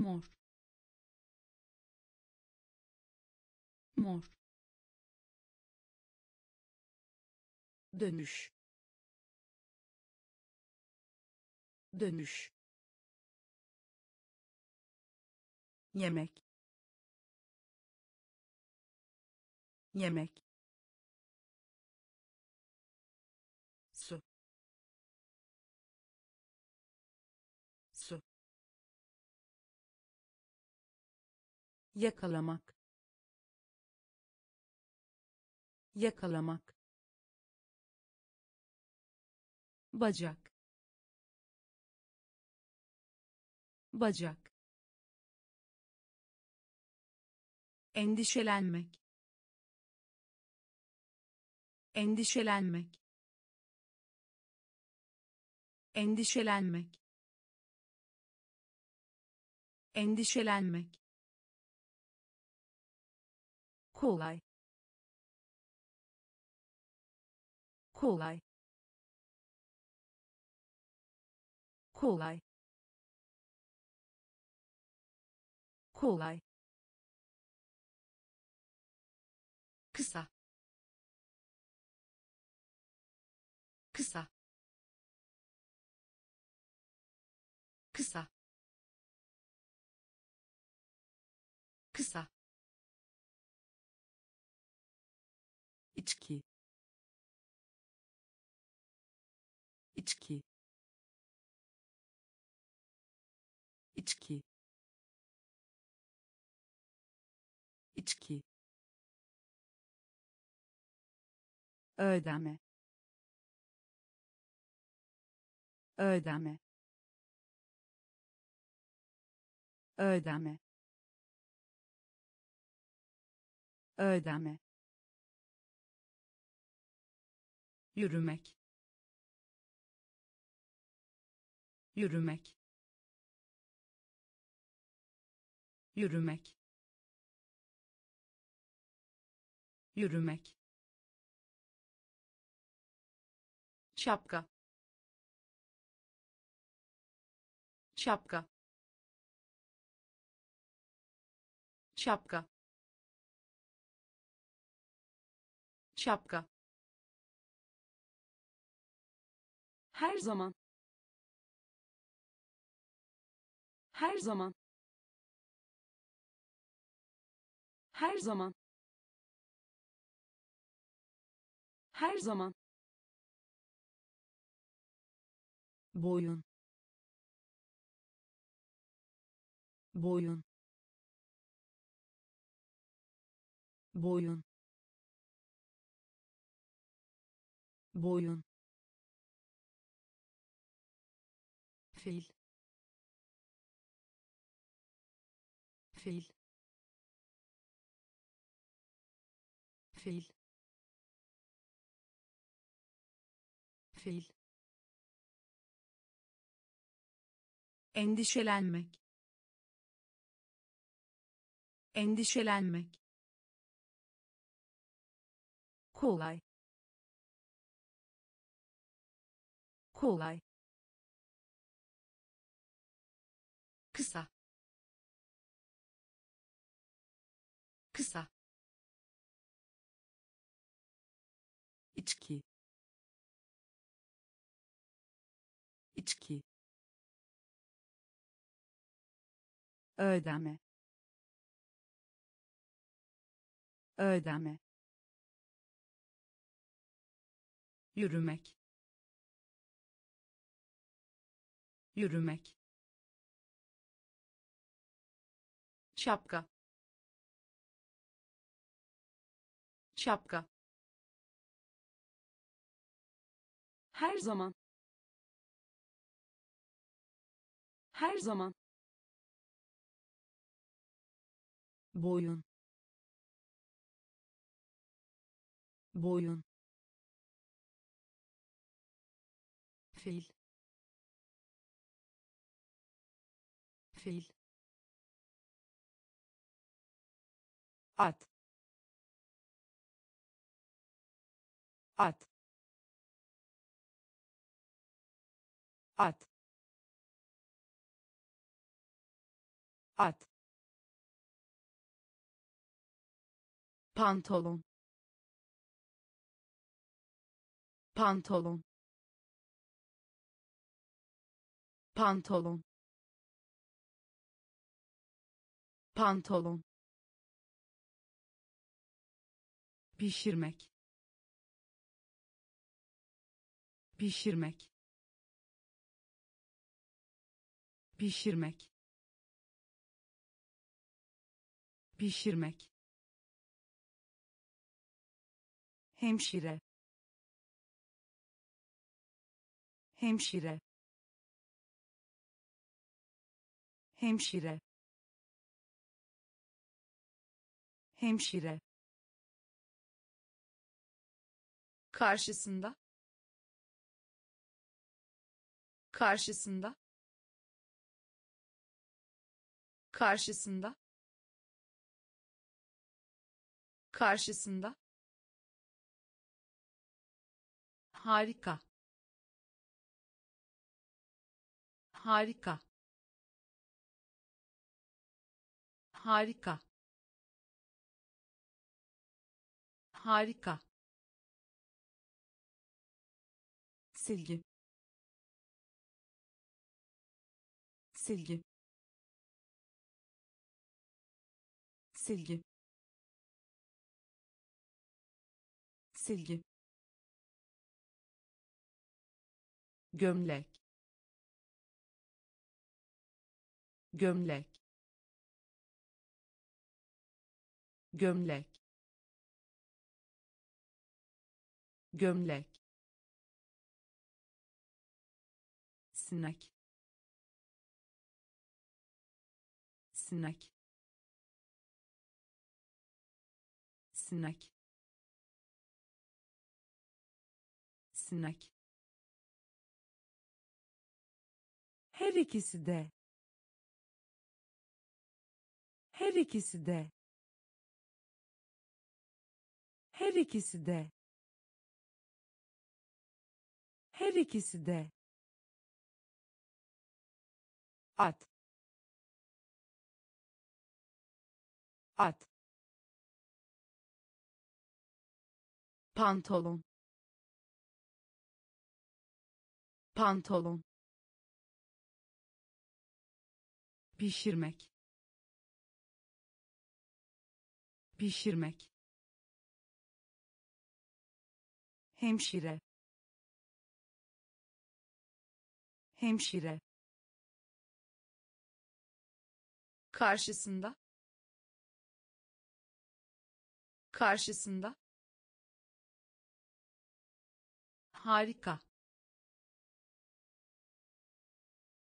mor. Mor. Dönüş. Dönüş. Yemek. Yemek yakalamak yakalamak bacak bacak endişelenmek endişelenmek endişelenmek endişelenmek 郊外郊外郊外郊外草草草草 içki. İçki. İçki. İçki. Ödeme ödeme ödeme ödeme yürümek. Yürümek. Yürümek. Yürümek. Şapka. Şapka. Şapka. Şapka her zaman. Her zaman. Her zaman. Her zaman. Boyun. Boyun. Boyun. Boyun fil. Fil. Fil. Fil. Endişelenmek. Endişelenmek. Kolay. Kolay kısa. Kısa. İçki. İçki. Ödeme ödeme yürümek. Yürümek şapka. Şapka. Her zaman. Her zaman. Boyun. Boyun. Fil. Fil at. At. At. At. Pantolon. Pantolon. Pantolon. Pantolon pişirmek pişirmek pişirmek pişirmek. Hemşire hemşire. Hemşire hemşire karşısında. Karşısında. Karşısında. Karşısında. Harika. Harika. Harika. Harika silgi. Silgi. Silgi. Silgi. Gömlek. Gömlek. Gömlek. Gömlek sinek sinek sinek sinek her ikisi de. Her ikisi de. Her ikisi de. Her ikisi de at. At. Pantolon. Pantolon. Pişirmek. Pişirmek. Hemşire. Hemşire karşısında. Karşısında. Harika.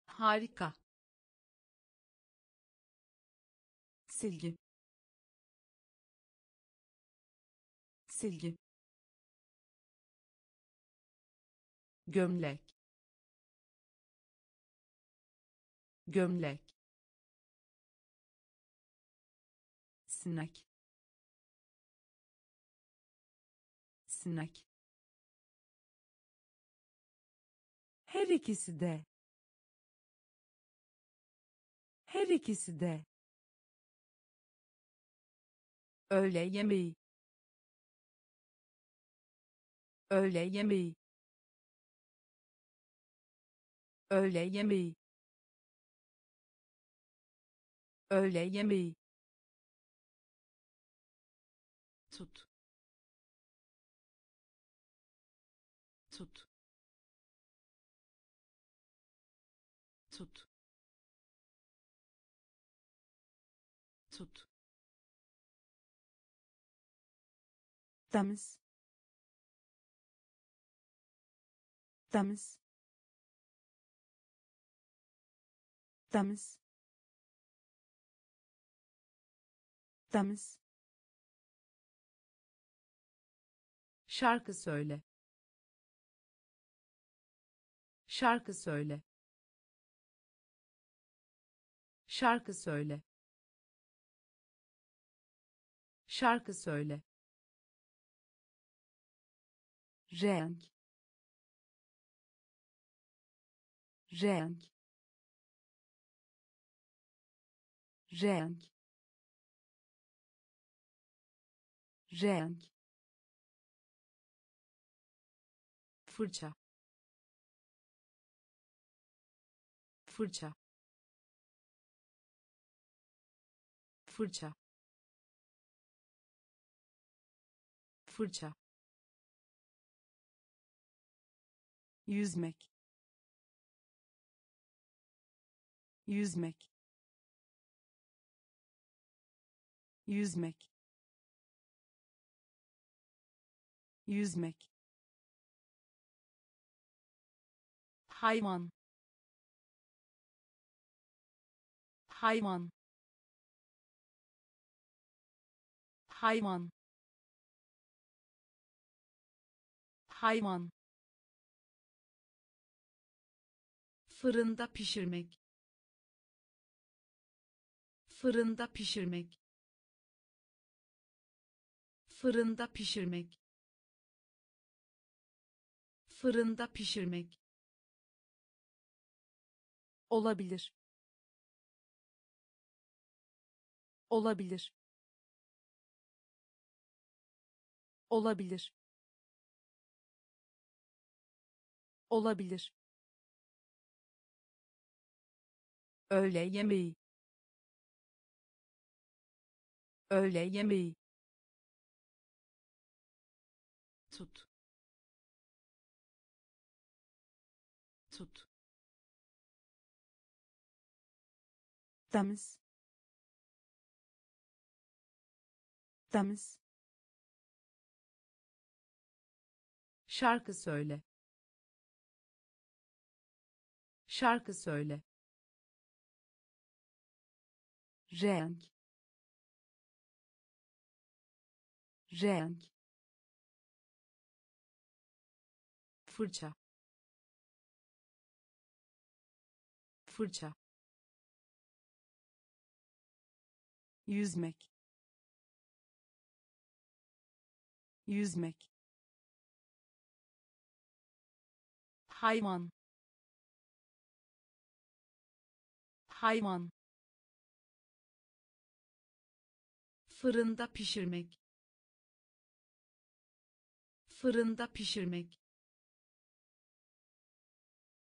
Harika. Silgi. Silgi. Gömlek. Gömlek sinek. Sinek. Her ikisi de. Her ikisi de. Öğle yemeği. Öğle yemeği. Öğle yemeği. Öğle yemeği tut. Tut. Tut. Tut. Temiz. Temiz. Temiz. Temiz şarkı söyle. Şarkı söyle. Şarkı söyle. Şarkı söyle. Renk. Renk. Renk. Renk fırça. Fırça. Fırça. Fırça. Yüzmek. Yüzmek. Yüzmek. Yüzmek hayvan. Hayvan. Hayvan. Hayvan. Fırında pişirmek. Fırında pişirmek. Fırında pişirmek. Fırında pişirmek olabilir. Olabilir. Olabilir. Olabilir. Öğle yemeği. Öğle yemeği. Tut temiz temiz şarkı söyle. Şarkı söyle. Renk. Renk. Fırça. Fırça yüzmek. Yüzmek. Hayvan. Hayvan. Fırında pişirmek. Fırında pişirmek.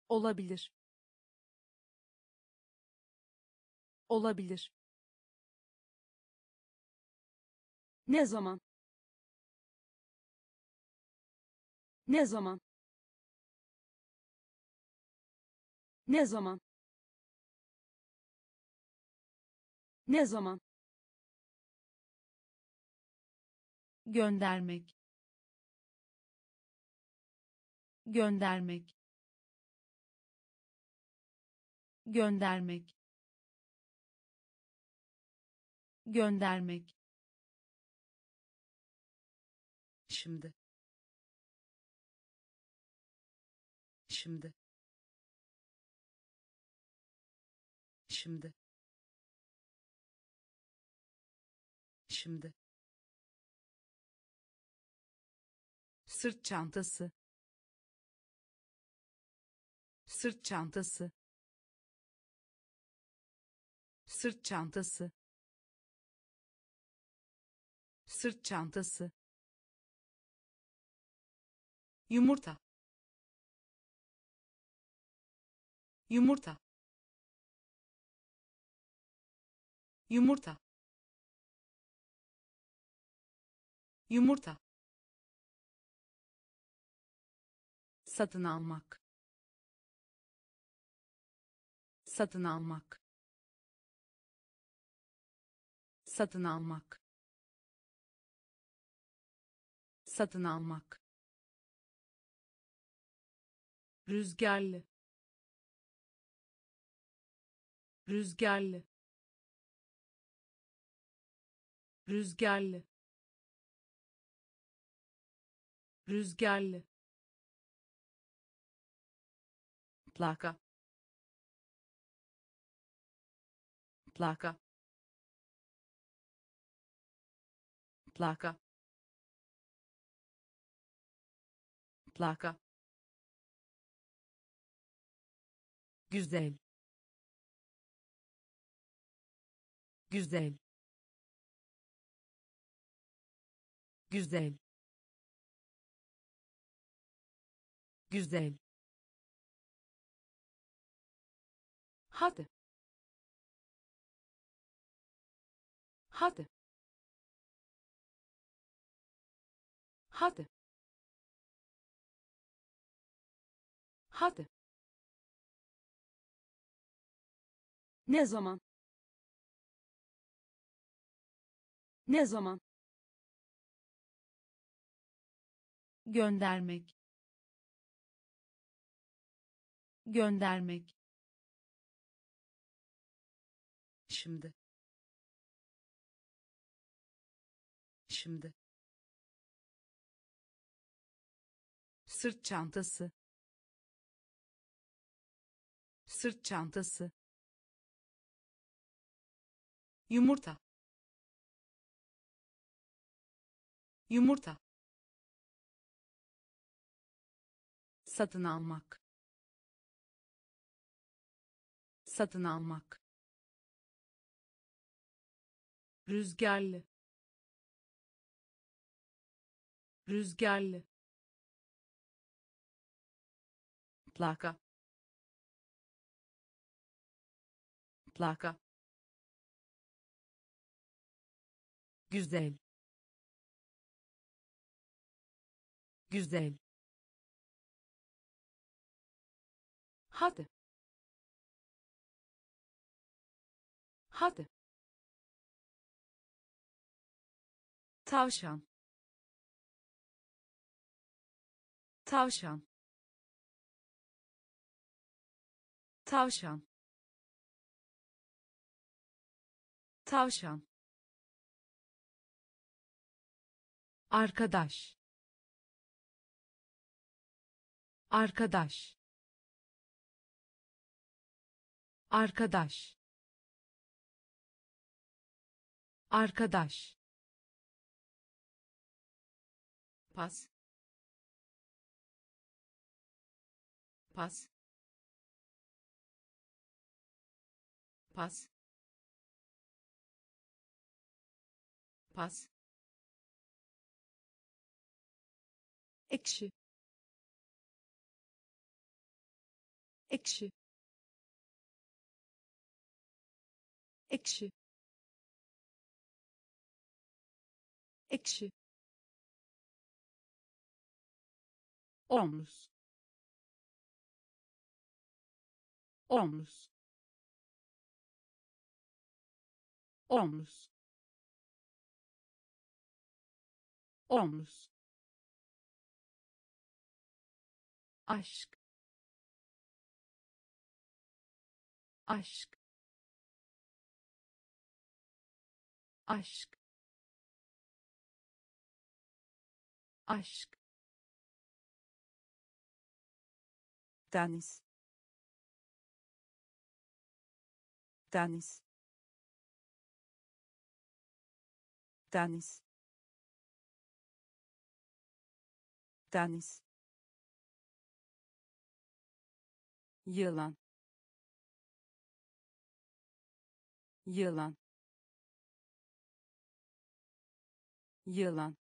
Olabilir. Olabilir ne zaman? Ne zaman? Ne zaman? Ne zaman? Göndermek. Göndermek. Göndermek. Göndermek şimdi. Şimdi. Şimdi. Şimdi. Sırt çantası. Sırt çantası. Sırt çantası. Sırt çantası yumurta. Yumurta. Yumurta. Yumurta. Satın almak. Satın almak. Satın almak. Satın almak rüzgarlı. Rüzgarlı. Rüzgarlı. Rüzgarlı. Plaka. Plaka. Plaka. Plaka güzel. Güzel. Güzel. Güzel. Hadi. Hadi. Hadi. Hadi Ne zaman? Ne zaman? göndermek. Göndermek. Şimdi. Şimdi. Sırt çantası. Sırt çantası yumurta. Yumurta. Satın almak. Satın almak. Rüzgarlı. Rüzgarlı. Plaka plaka güzel. Güzel. Hadi hadi tavşan. Tavşan. Tavşan. Tavşan arkadaş. Arkadaş. Arkadaş. Arkadaş. Pas. Pas. Pas. Pas ekşi ekşi ekşi ekşi omuz omuz omuz omuz aşk. Aşk. Aşk. Aşk. Deniz. Deniz. Deniz. Deniz yılan. Yılan. Yılan.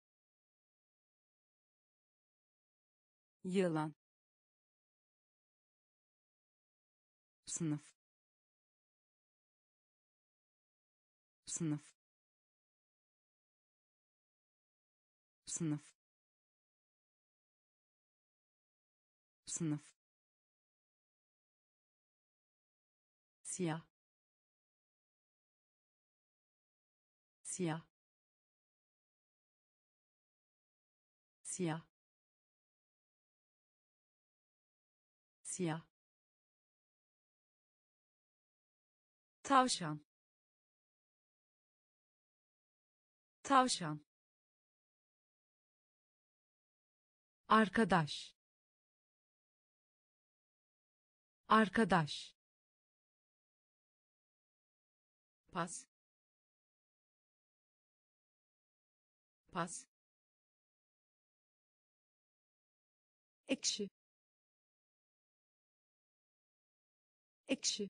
Yılan. Sınıf. Sınıf. Sınıf. Sınıf siyah. Siyah. Siyah. Siyah. Tavşan. Tavşan. Arkadaş. Arkadaş pas. Pas. Ekşi. Ekşi.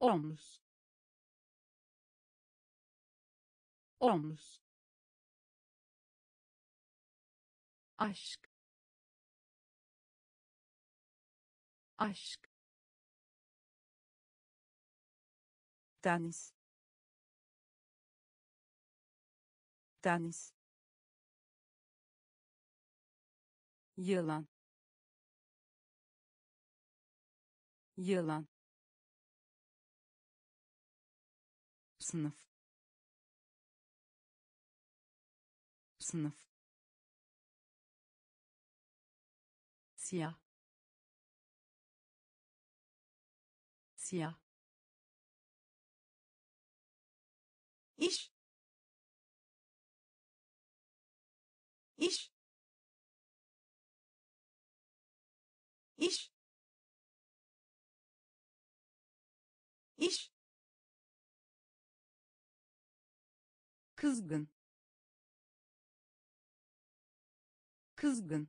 Omuz. Omuz. Aşk. Aşk deniz deniz yılan. Yılan. Sınıf. Sınıf. Siyah. Siyah iş. İş. İş. İş. Kızgın. Kızgın.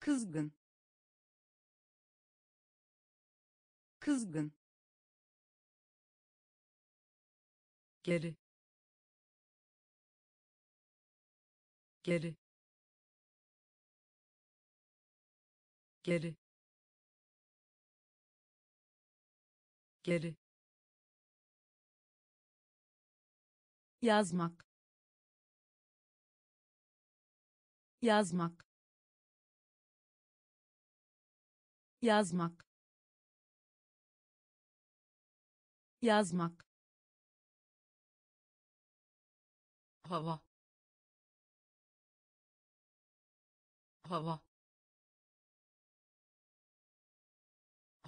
Kızgın. Kızgın geri. Geri. Geri. Geri. Yazmak. Yazmak. Yazmak. Yazmak hava. Hava.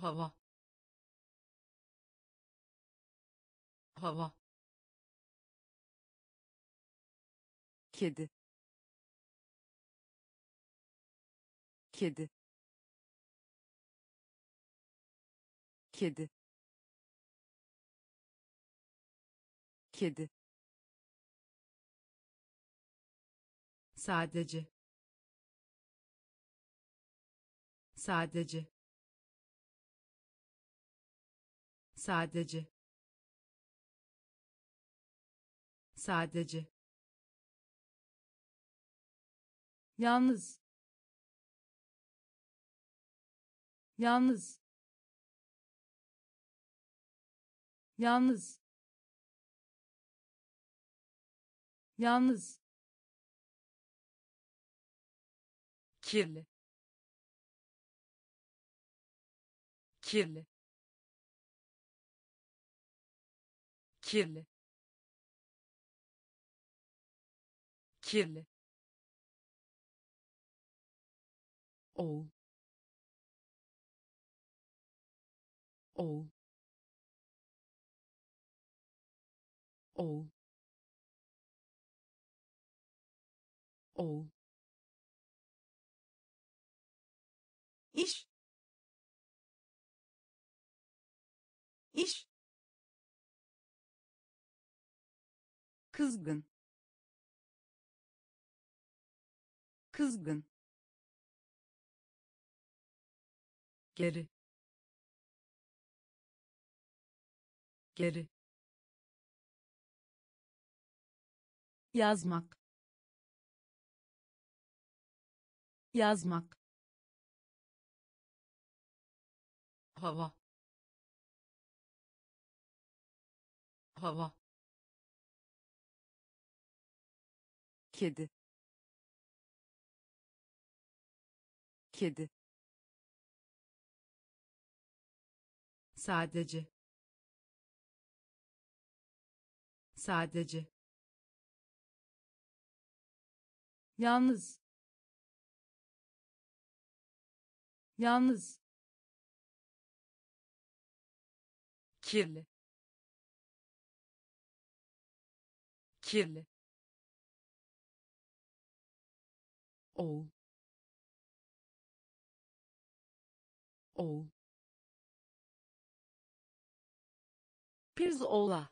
Hava. Hava. Kedi. Kedi. Kedi. Kedi sadece. Sadece. Sadece. Sadece. Yalnız. Yalnız. Yalnız. Yalnız kirli kirli kirli kirli. Oğul oğul oğul oğul iş. İş. Kızgın. Kızgın. Geri. Geri. Yazmak. Yazmak hava. Hava. Kedi. Kedi. Sadece. Sadece. Yalnız. Yalnız kirli kirli oğul oğul pirzola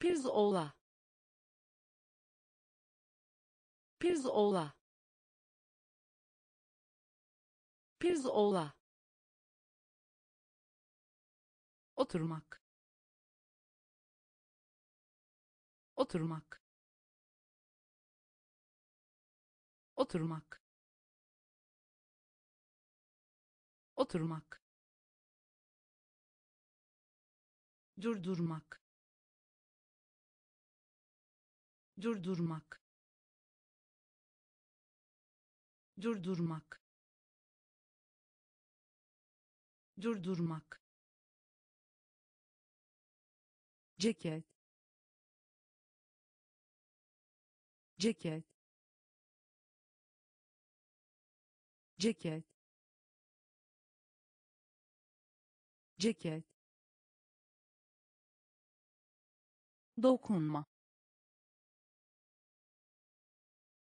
pirzola Pirzola. Pirzola. Oturmak. Oturmak. Oturmak. Oturmak. Durdurmak. Durdurmak. Durdurmak. Durdurmak ceket. Ceket. Ceket. Ceket. Dokunma.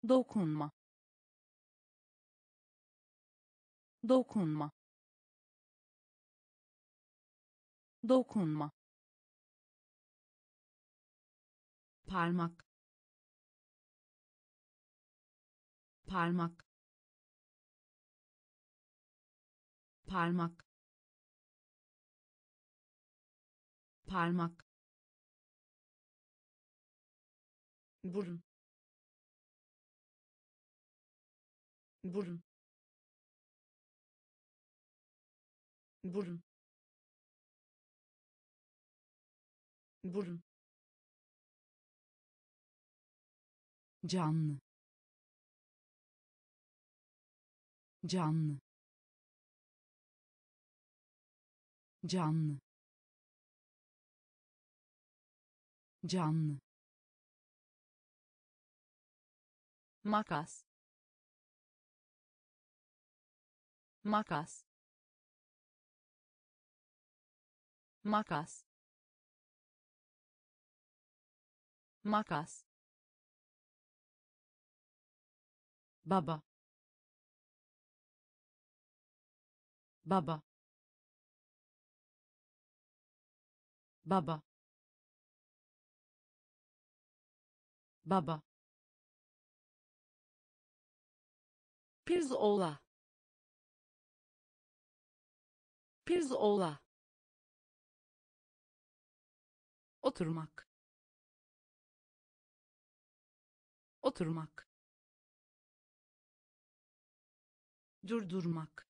Dokunma. Dokunma. Dokunma parmak. Parmak. Parmak. Parmak. Burun. Burun. Burun. Burun canlı. Canlı. Canlı. Canlı. Makas. Makas. Makas. Makas baba. Baba. Baba. Baba. Pirzola. Pirzola. oturmak. Oturmak durdurmak.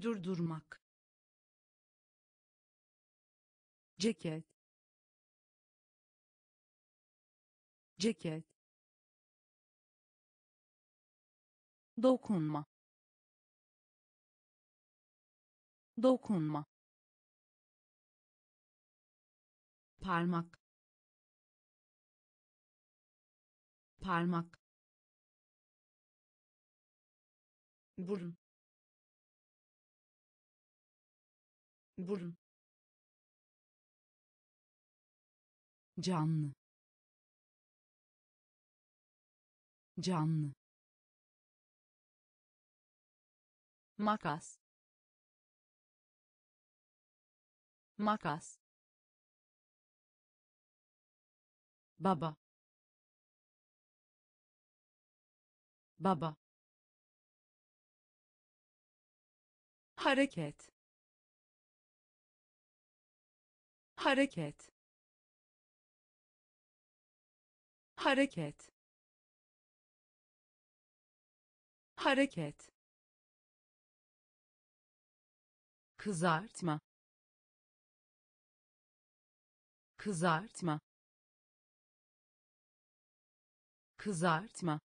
Durdurmak. Ceket. Ceket. Dokunma. Dokunma. Parmak. Parmak burun burun canlı. Canlı. Makas. Makas. Baba. Baba hareket. Hareket. Hareket. Hareket. Kızartma. Kızartma. Kızartma.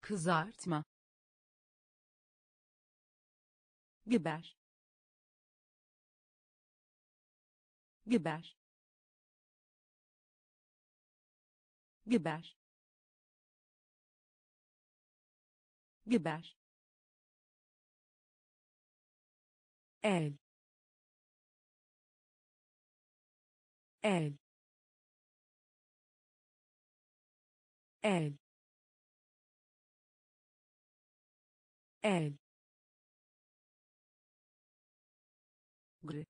Kızartma biber. Biber. Biber. Biber. El el el el gri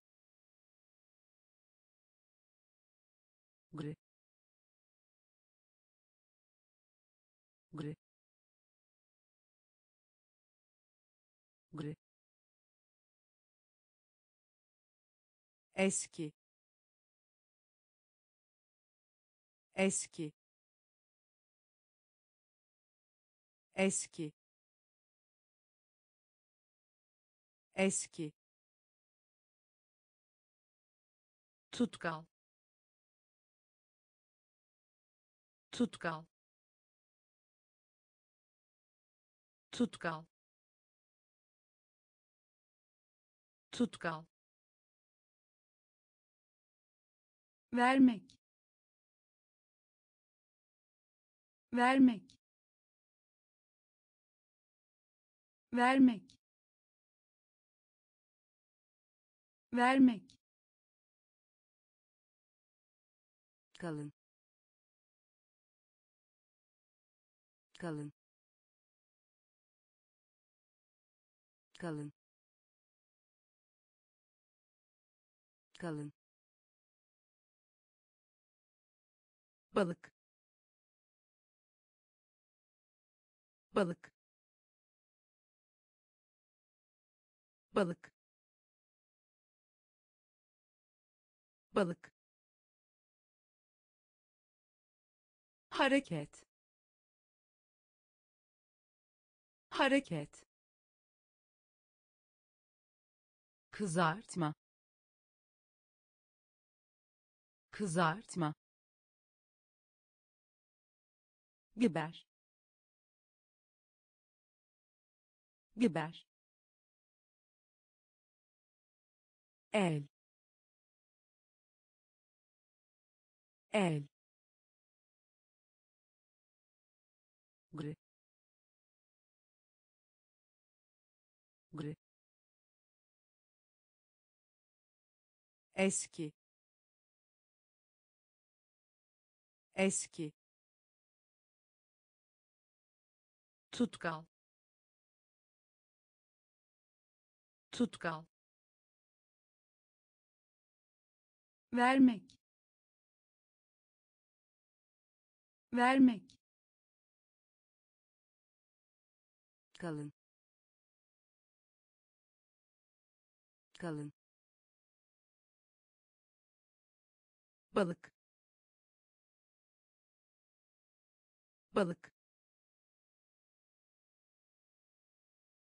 gri gri gri eski eski eski eski tutkal. Tutkal. Tutkal. Tutkal. Vermek. Vermek. Vermek. Vermek kalın. Kalın. Kalın. Kalın. Balık. Balık. Balık. Balık hareket. Hareket. Kızartma. Kızartma. Biber. Biber. El. El gri. Gri. Eski. Eski. Tutkal. Tutkal. Vermek. Vermek kalın. Kalın. Balık. Balık.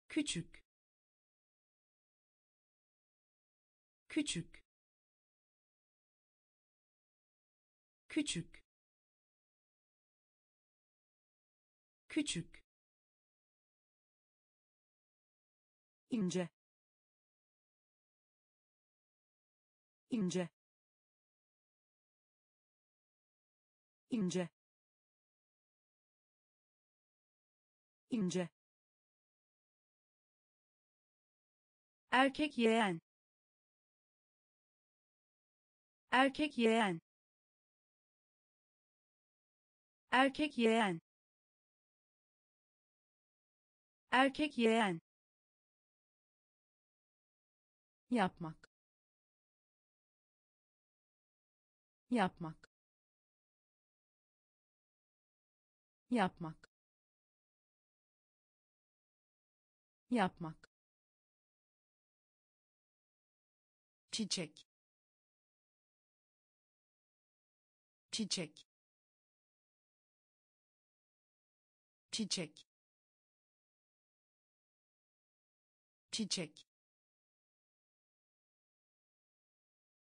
Küçük. Küçük. Küçük. Küçük ince. İnce. İnce. İnce. Erkek yeğen. Erkek yeğen. Erkek yeğen. Erkek yeğen yapmak. Yapmak. Yapmak. Yapmak. Çiçek. Çiçek. Çiçek. Çiçek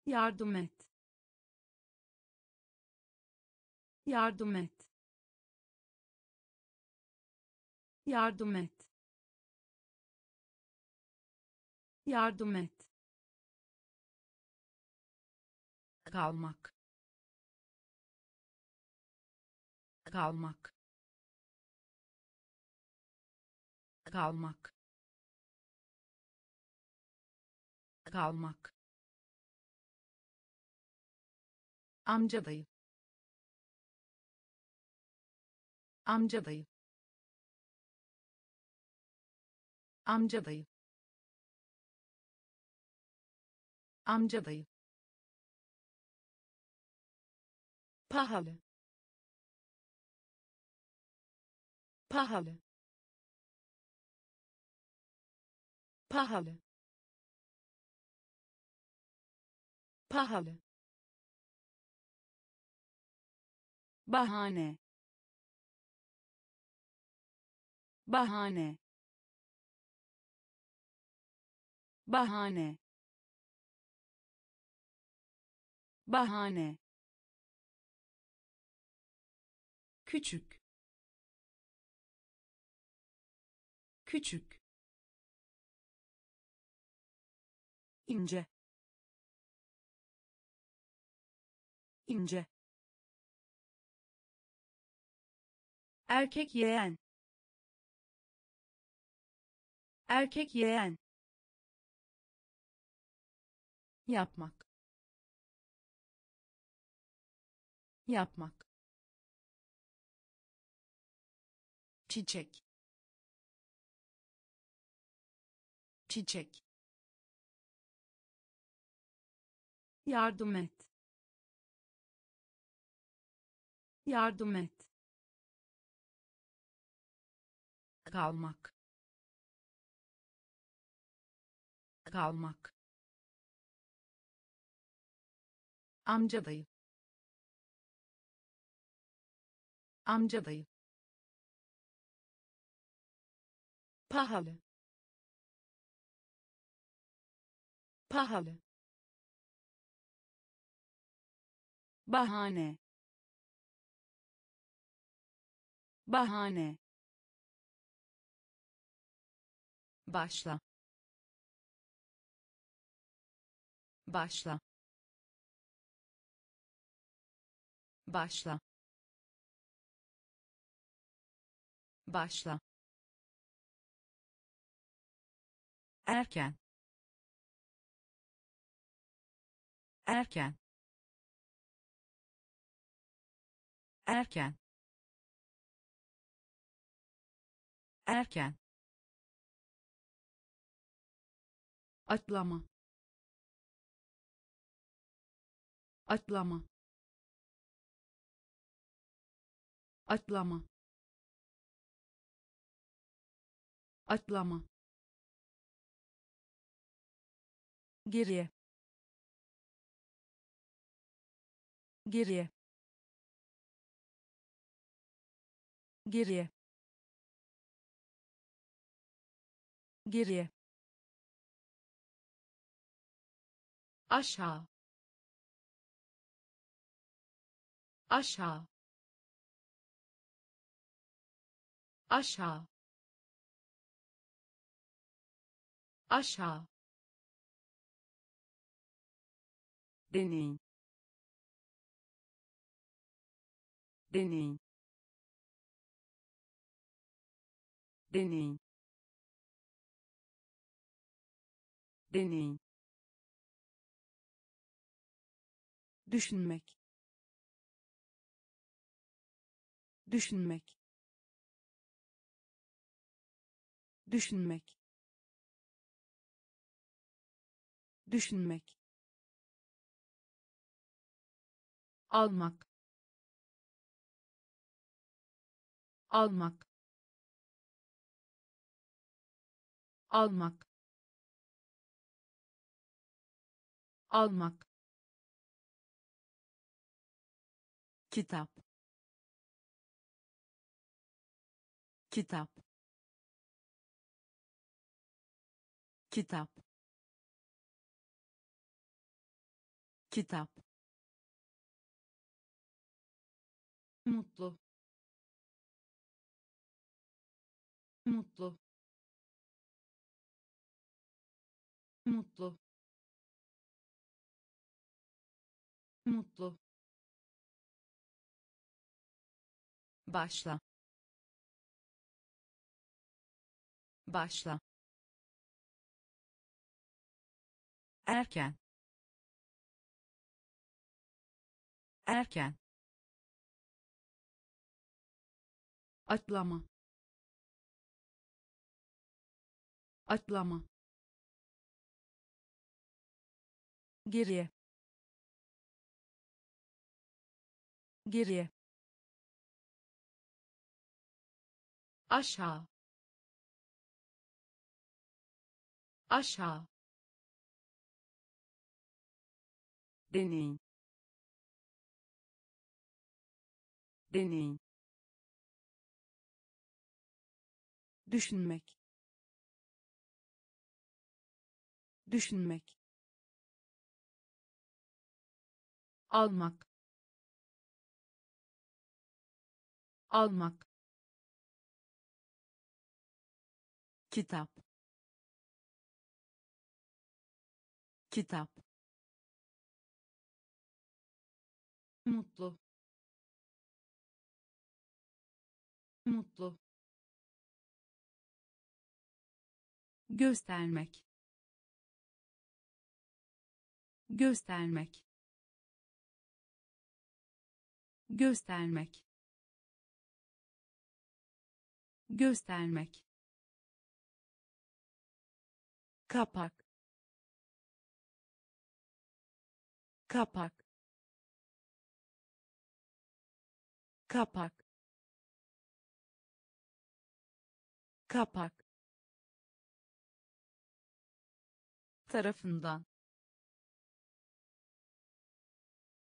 yardım et. Yardım et. Yardım et. Yardım et. Kalmak. Kalmak. Kalmak. Kalmak amca dayı amca dayı amca dayı amca dayı pahalı. Pahalı. Pahalı. Pahalı bahane. Bahane. Bahane. Bahane. Küçük. Küçük. İnce. İnce erkek yeğen. Erkek yeğen. Yapmak. Yapmak. Çiçek. Çiçek. Yardım et. Yardım et kalmak. Kalmak. Amca dayı amca dayı pahalı. Pahalı. Bahane. Bahane başla. Başla. Başla. Başla. Erken. Erken. Erken. Erken atlama. Atlama. Atlama. Atlama. Geriye. Geriye. Geriye. Geriye aşağı. Aşağı. Aşağı. Aşağı. Deney deney deney deney düşünmek. Düşünmek. Düşünmek. Düşünmek. Almak. Almak. Almak. Almak kitap. Kitap. Kitap. Kitap. Mutlu. Mutlu. Mutlu. Mutlu başla. Başla. Erken. Erken. Atlama. Atlama. Geriye. Geriye aşağı. Aşağı. Deney deney düşünmek. Düşünmek. Almak. Almak kitap. Kitap. Mutlu. Mutlu. Göstermek. Göstermek. Göstermek. Göstermek kapak. Kapak. Kapak. Kapak. Tarafından.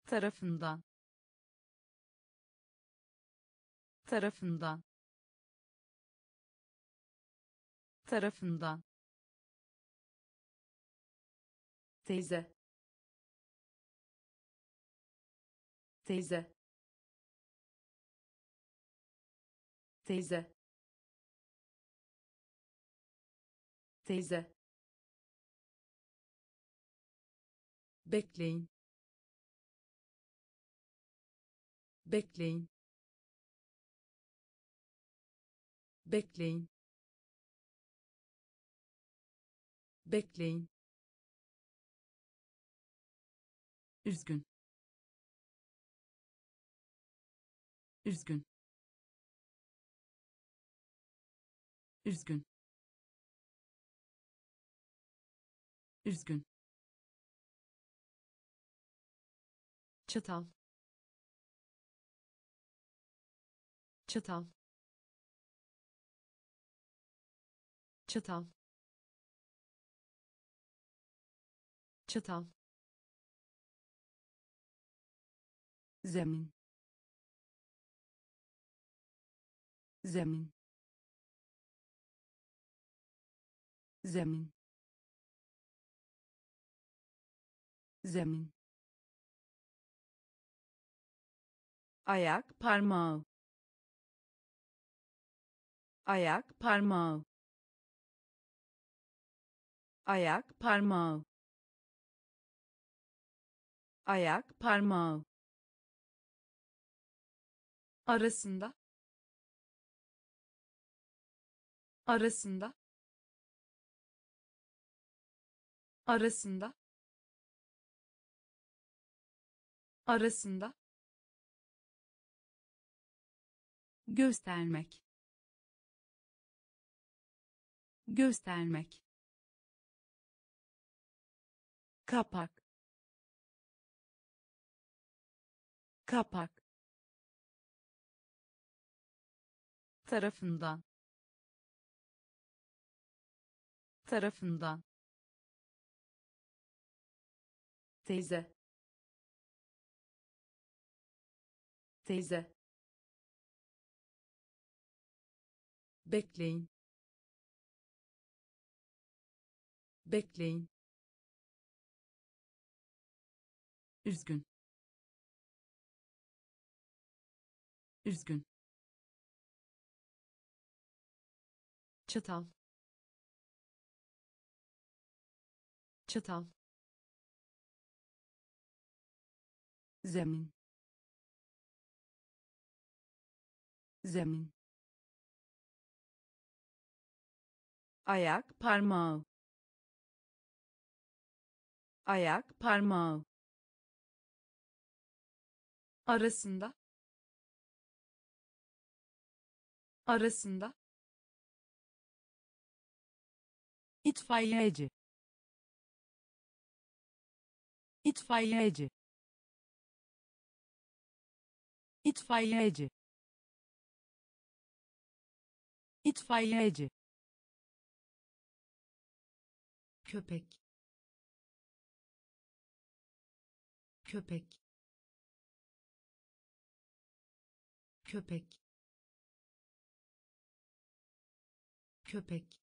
Tarafından. Tarafından. Tarafından teyze. Teyze. Teyze. Teyze. Bekleyin. Bekleyin. Bekleyin. Bekleyin üzgün. Üzgün. Üzgün. Üzgün. Çatal. Çatal. Çatal. Çatal zemin. Zemin. Zemin. Zemin. Ayak parmağı. Ayak parmağı. Ayak parmağı. Ayak parmağı arasında arasında arasında arasında. Göstermek göstermek. Kapak kapak tarafından tarafından teyze teyze bekleyin bekleyin üzgün üzgün çatal. Çatal. Zemin. Zemin. Ayak parmağı. Ayak parmağı. Arasında. Arasında itfaiyeci. İtfaiyeci. İtfaiyeci. İtfaiyeci. Köpek. Köpek. Köpek. Köpek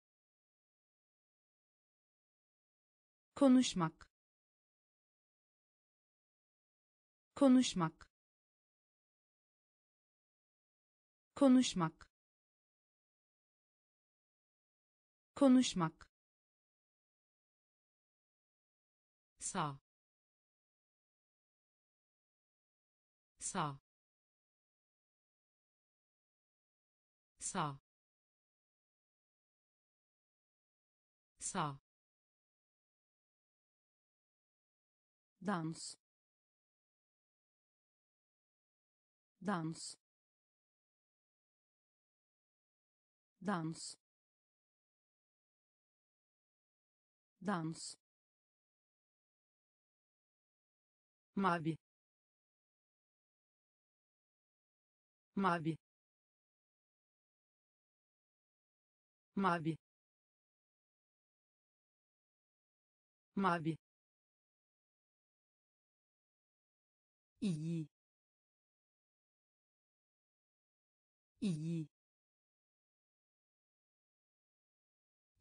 konuşmak. Konuşmak. Konuşmak. Konuşmak. Sağ. Sağ. Sağ. Sağ dans dans dans dans. Mavi. Mavi. Mavi. Mavi iyi. İyi.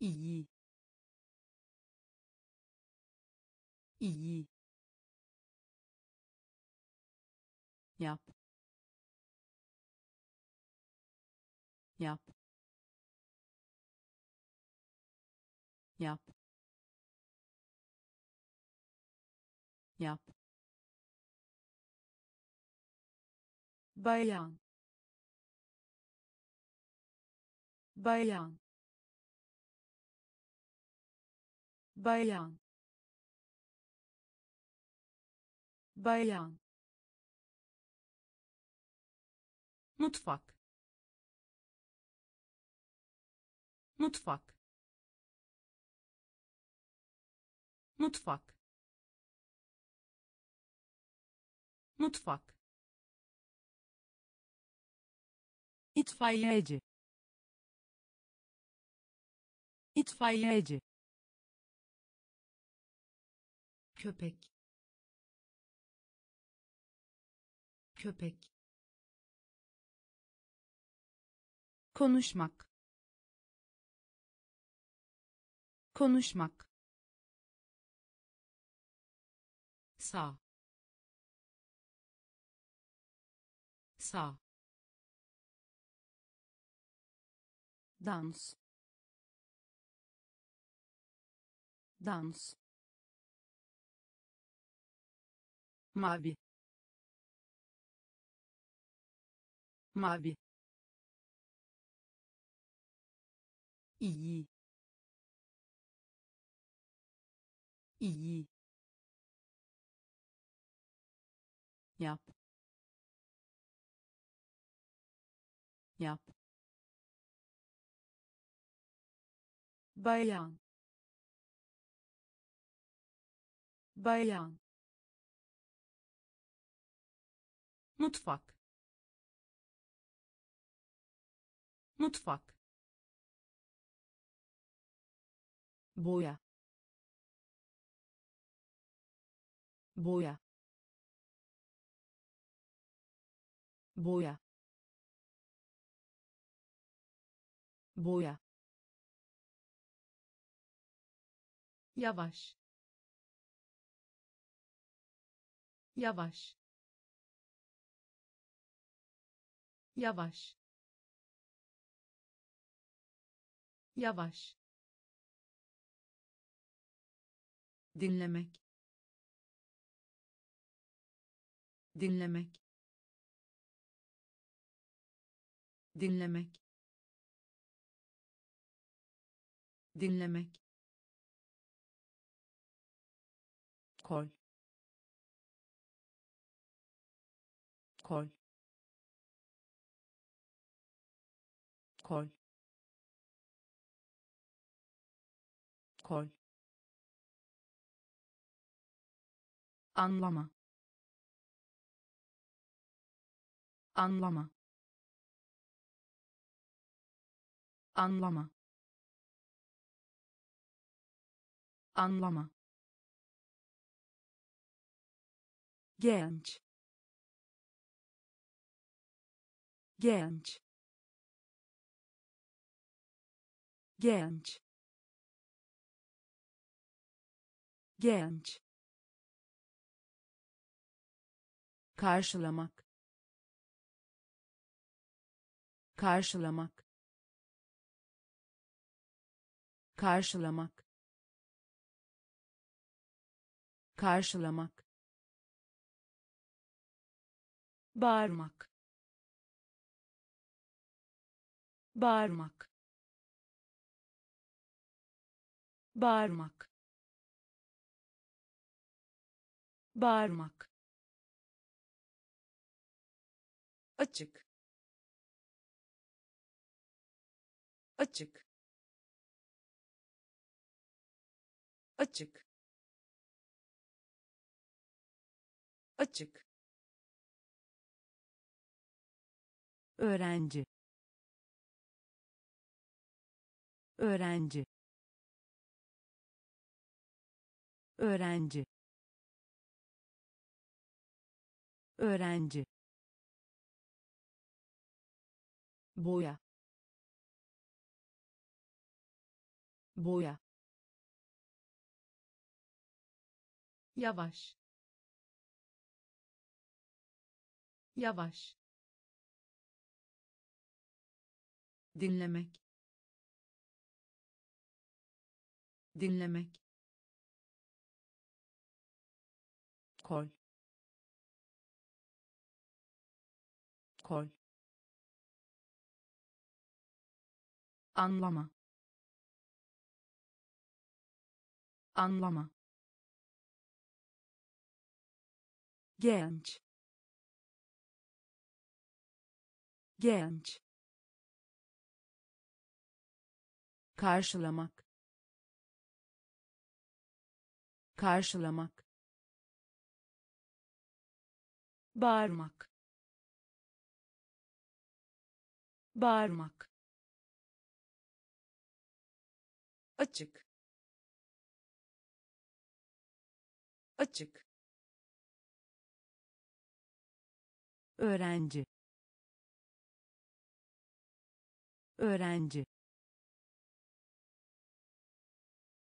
İyi. İyi. Yap. Yap bayan. Bayan. Bayan. Bayan. Mutfak. Mutfak. Mutfak. Mutfak itfaiyeci. İtfaiyeci. Köpek. Köpek. Konuşmak. Konuşmak. Sağ. Sağ dans. Dans. Mavi. Mavi. İyi. İyi. Yap. Yap bayan. Bayan. Mutfak. Mutfak. Boya. Boya. Boya. Boya yavaş. Yavaş. Yavaş. Yavaş. Dinlemek. Dinlemek. Dinlemek. Dinlemek kol. Kol. Kol. Kol. Anlama. Anlama. Anlama. Anlama genç. Genç. Genç. Genç. Karşılamak. Karşılamak. Karşılamak. Karşılamak bağırmak. Bağırmak. Bağırmak. Bağırmak. Açık. Açık. Açık. Açık öğrenci. Öğrenci. Öğrenci. Öğrenci. Boya. Boya. Yavaş. Yavaş dinlemek. Dinlemek. Kol. Kol. Anlama. Anlama. Genç. Genç karşılamak. Karşılamak. Bağırmak. Bağırmak. Açık. Açık. Öğrenci. Öğrenci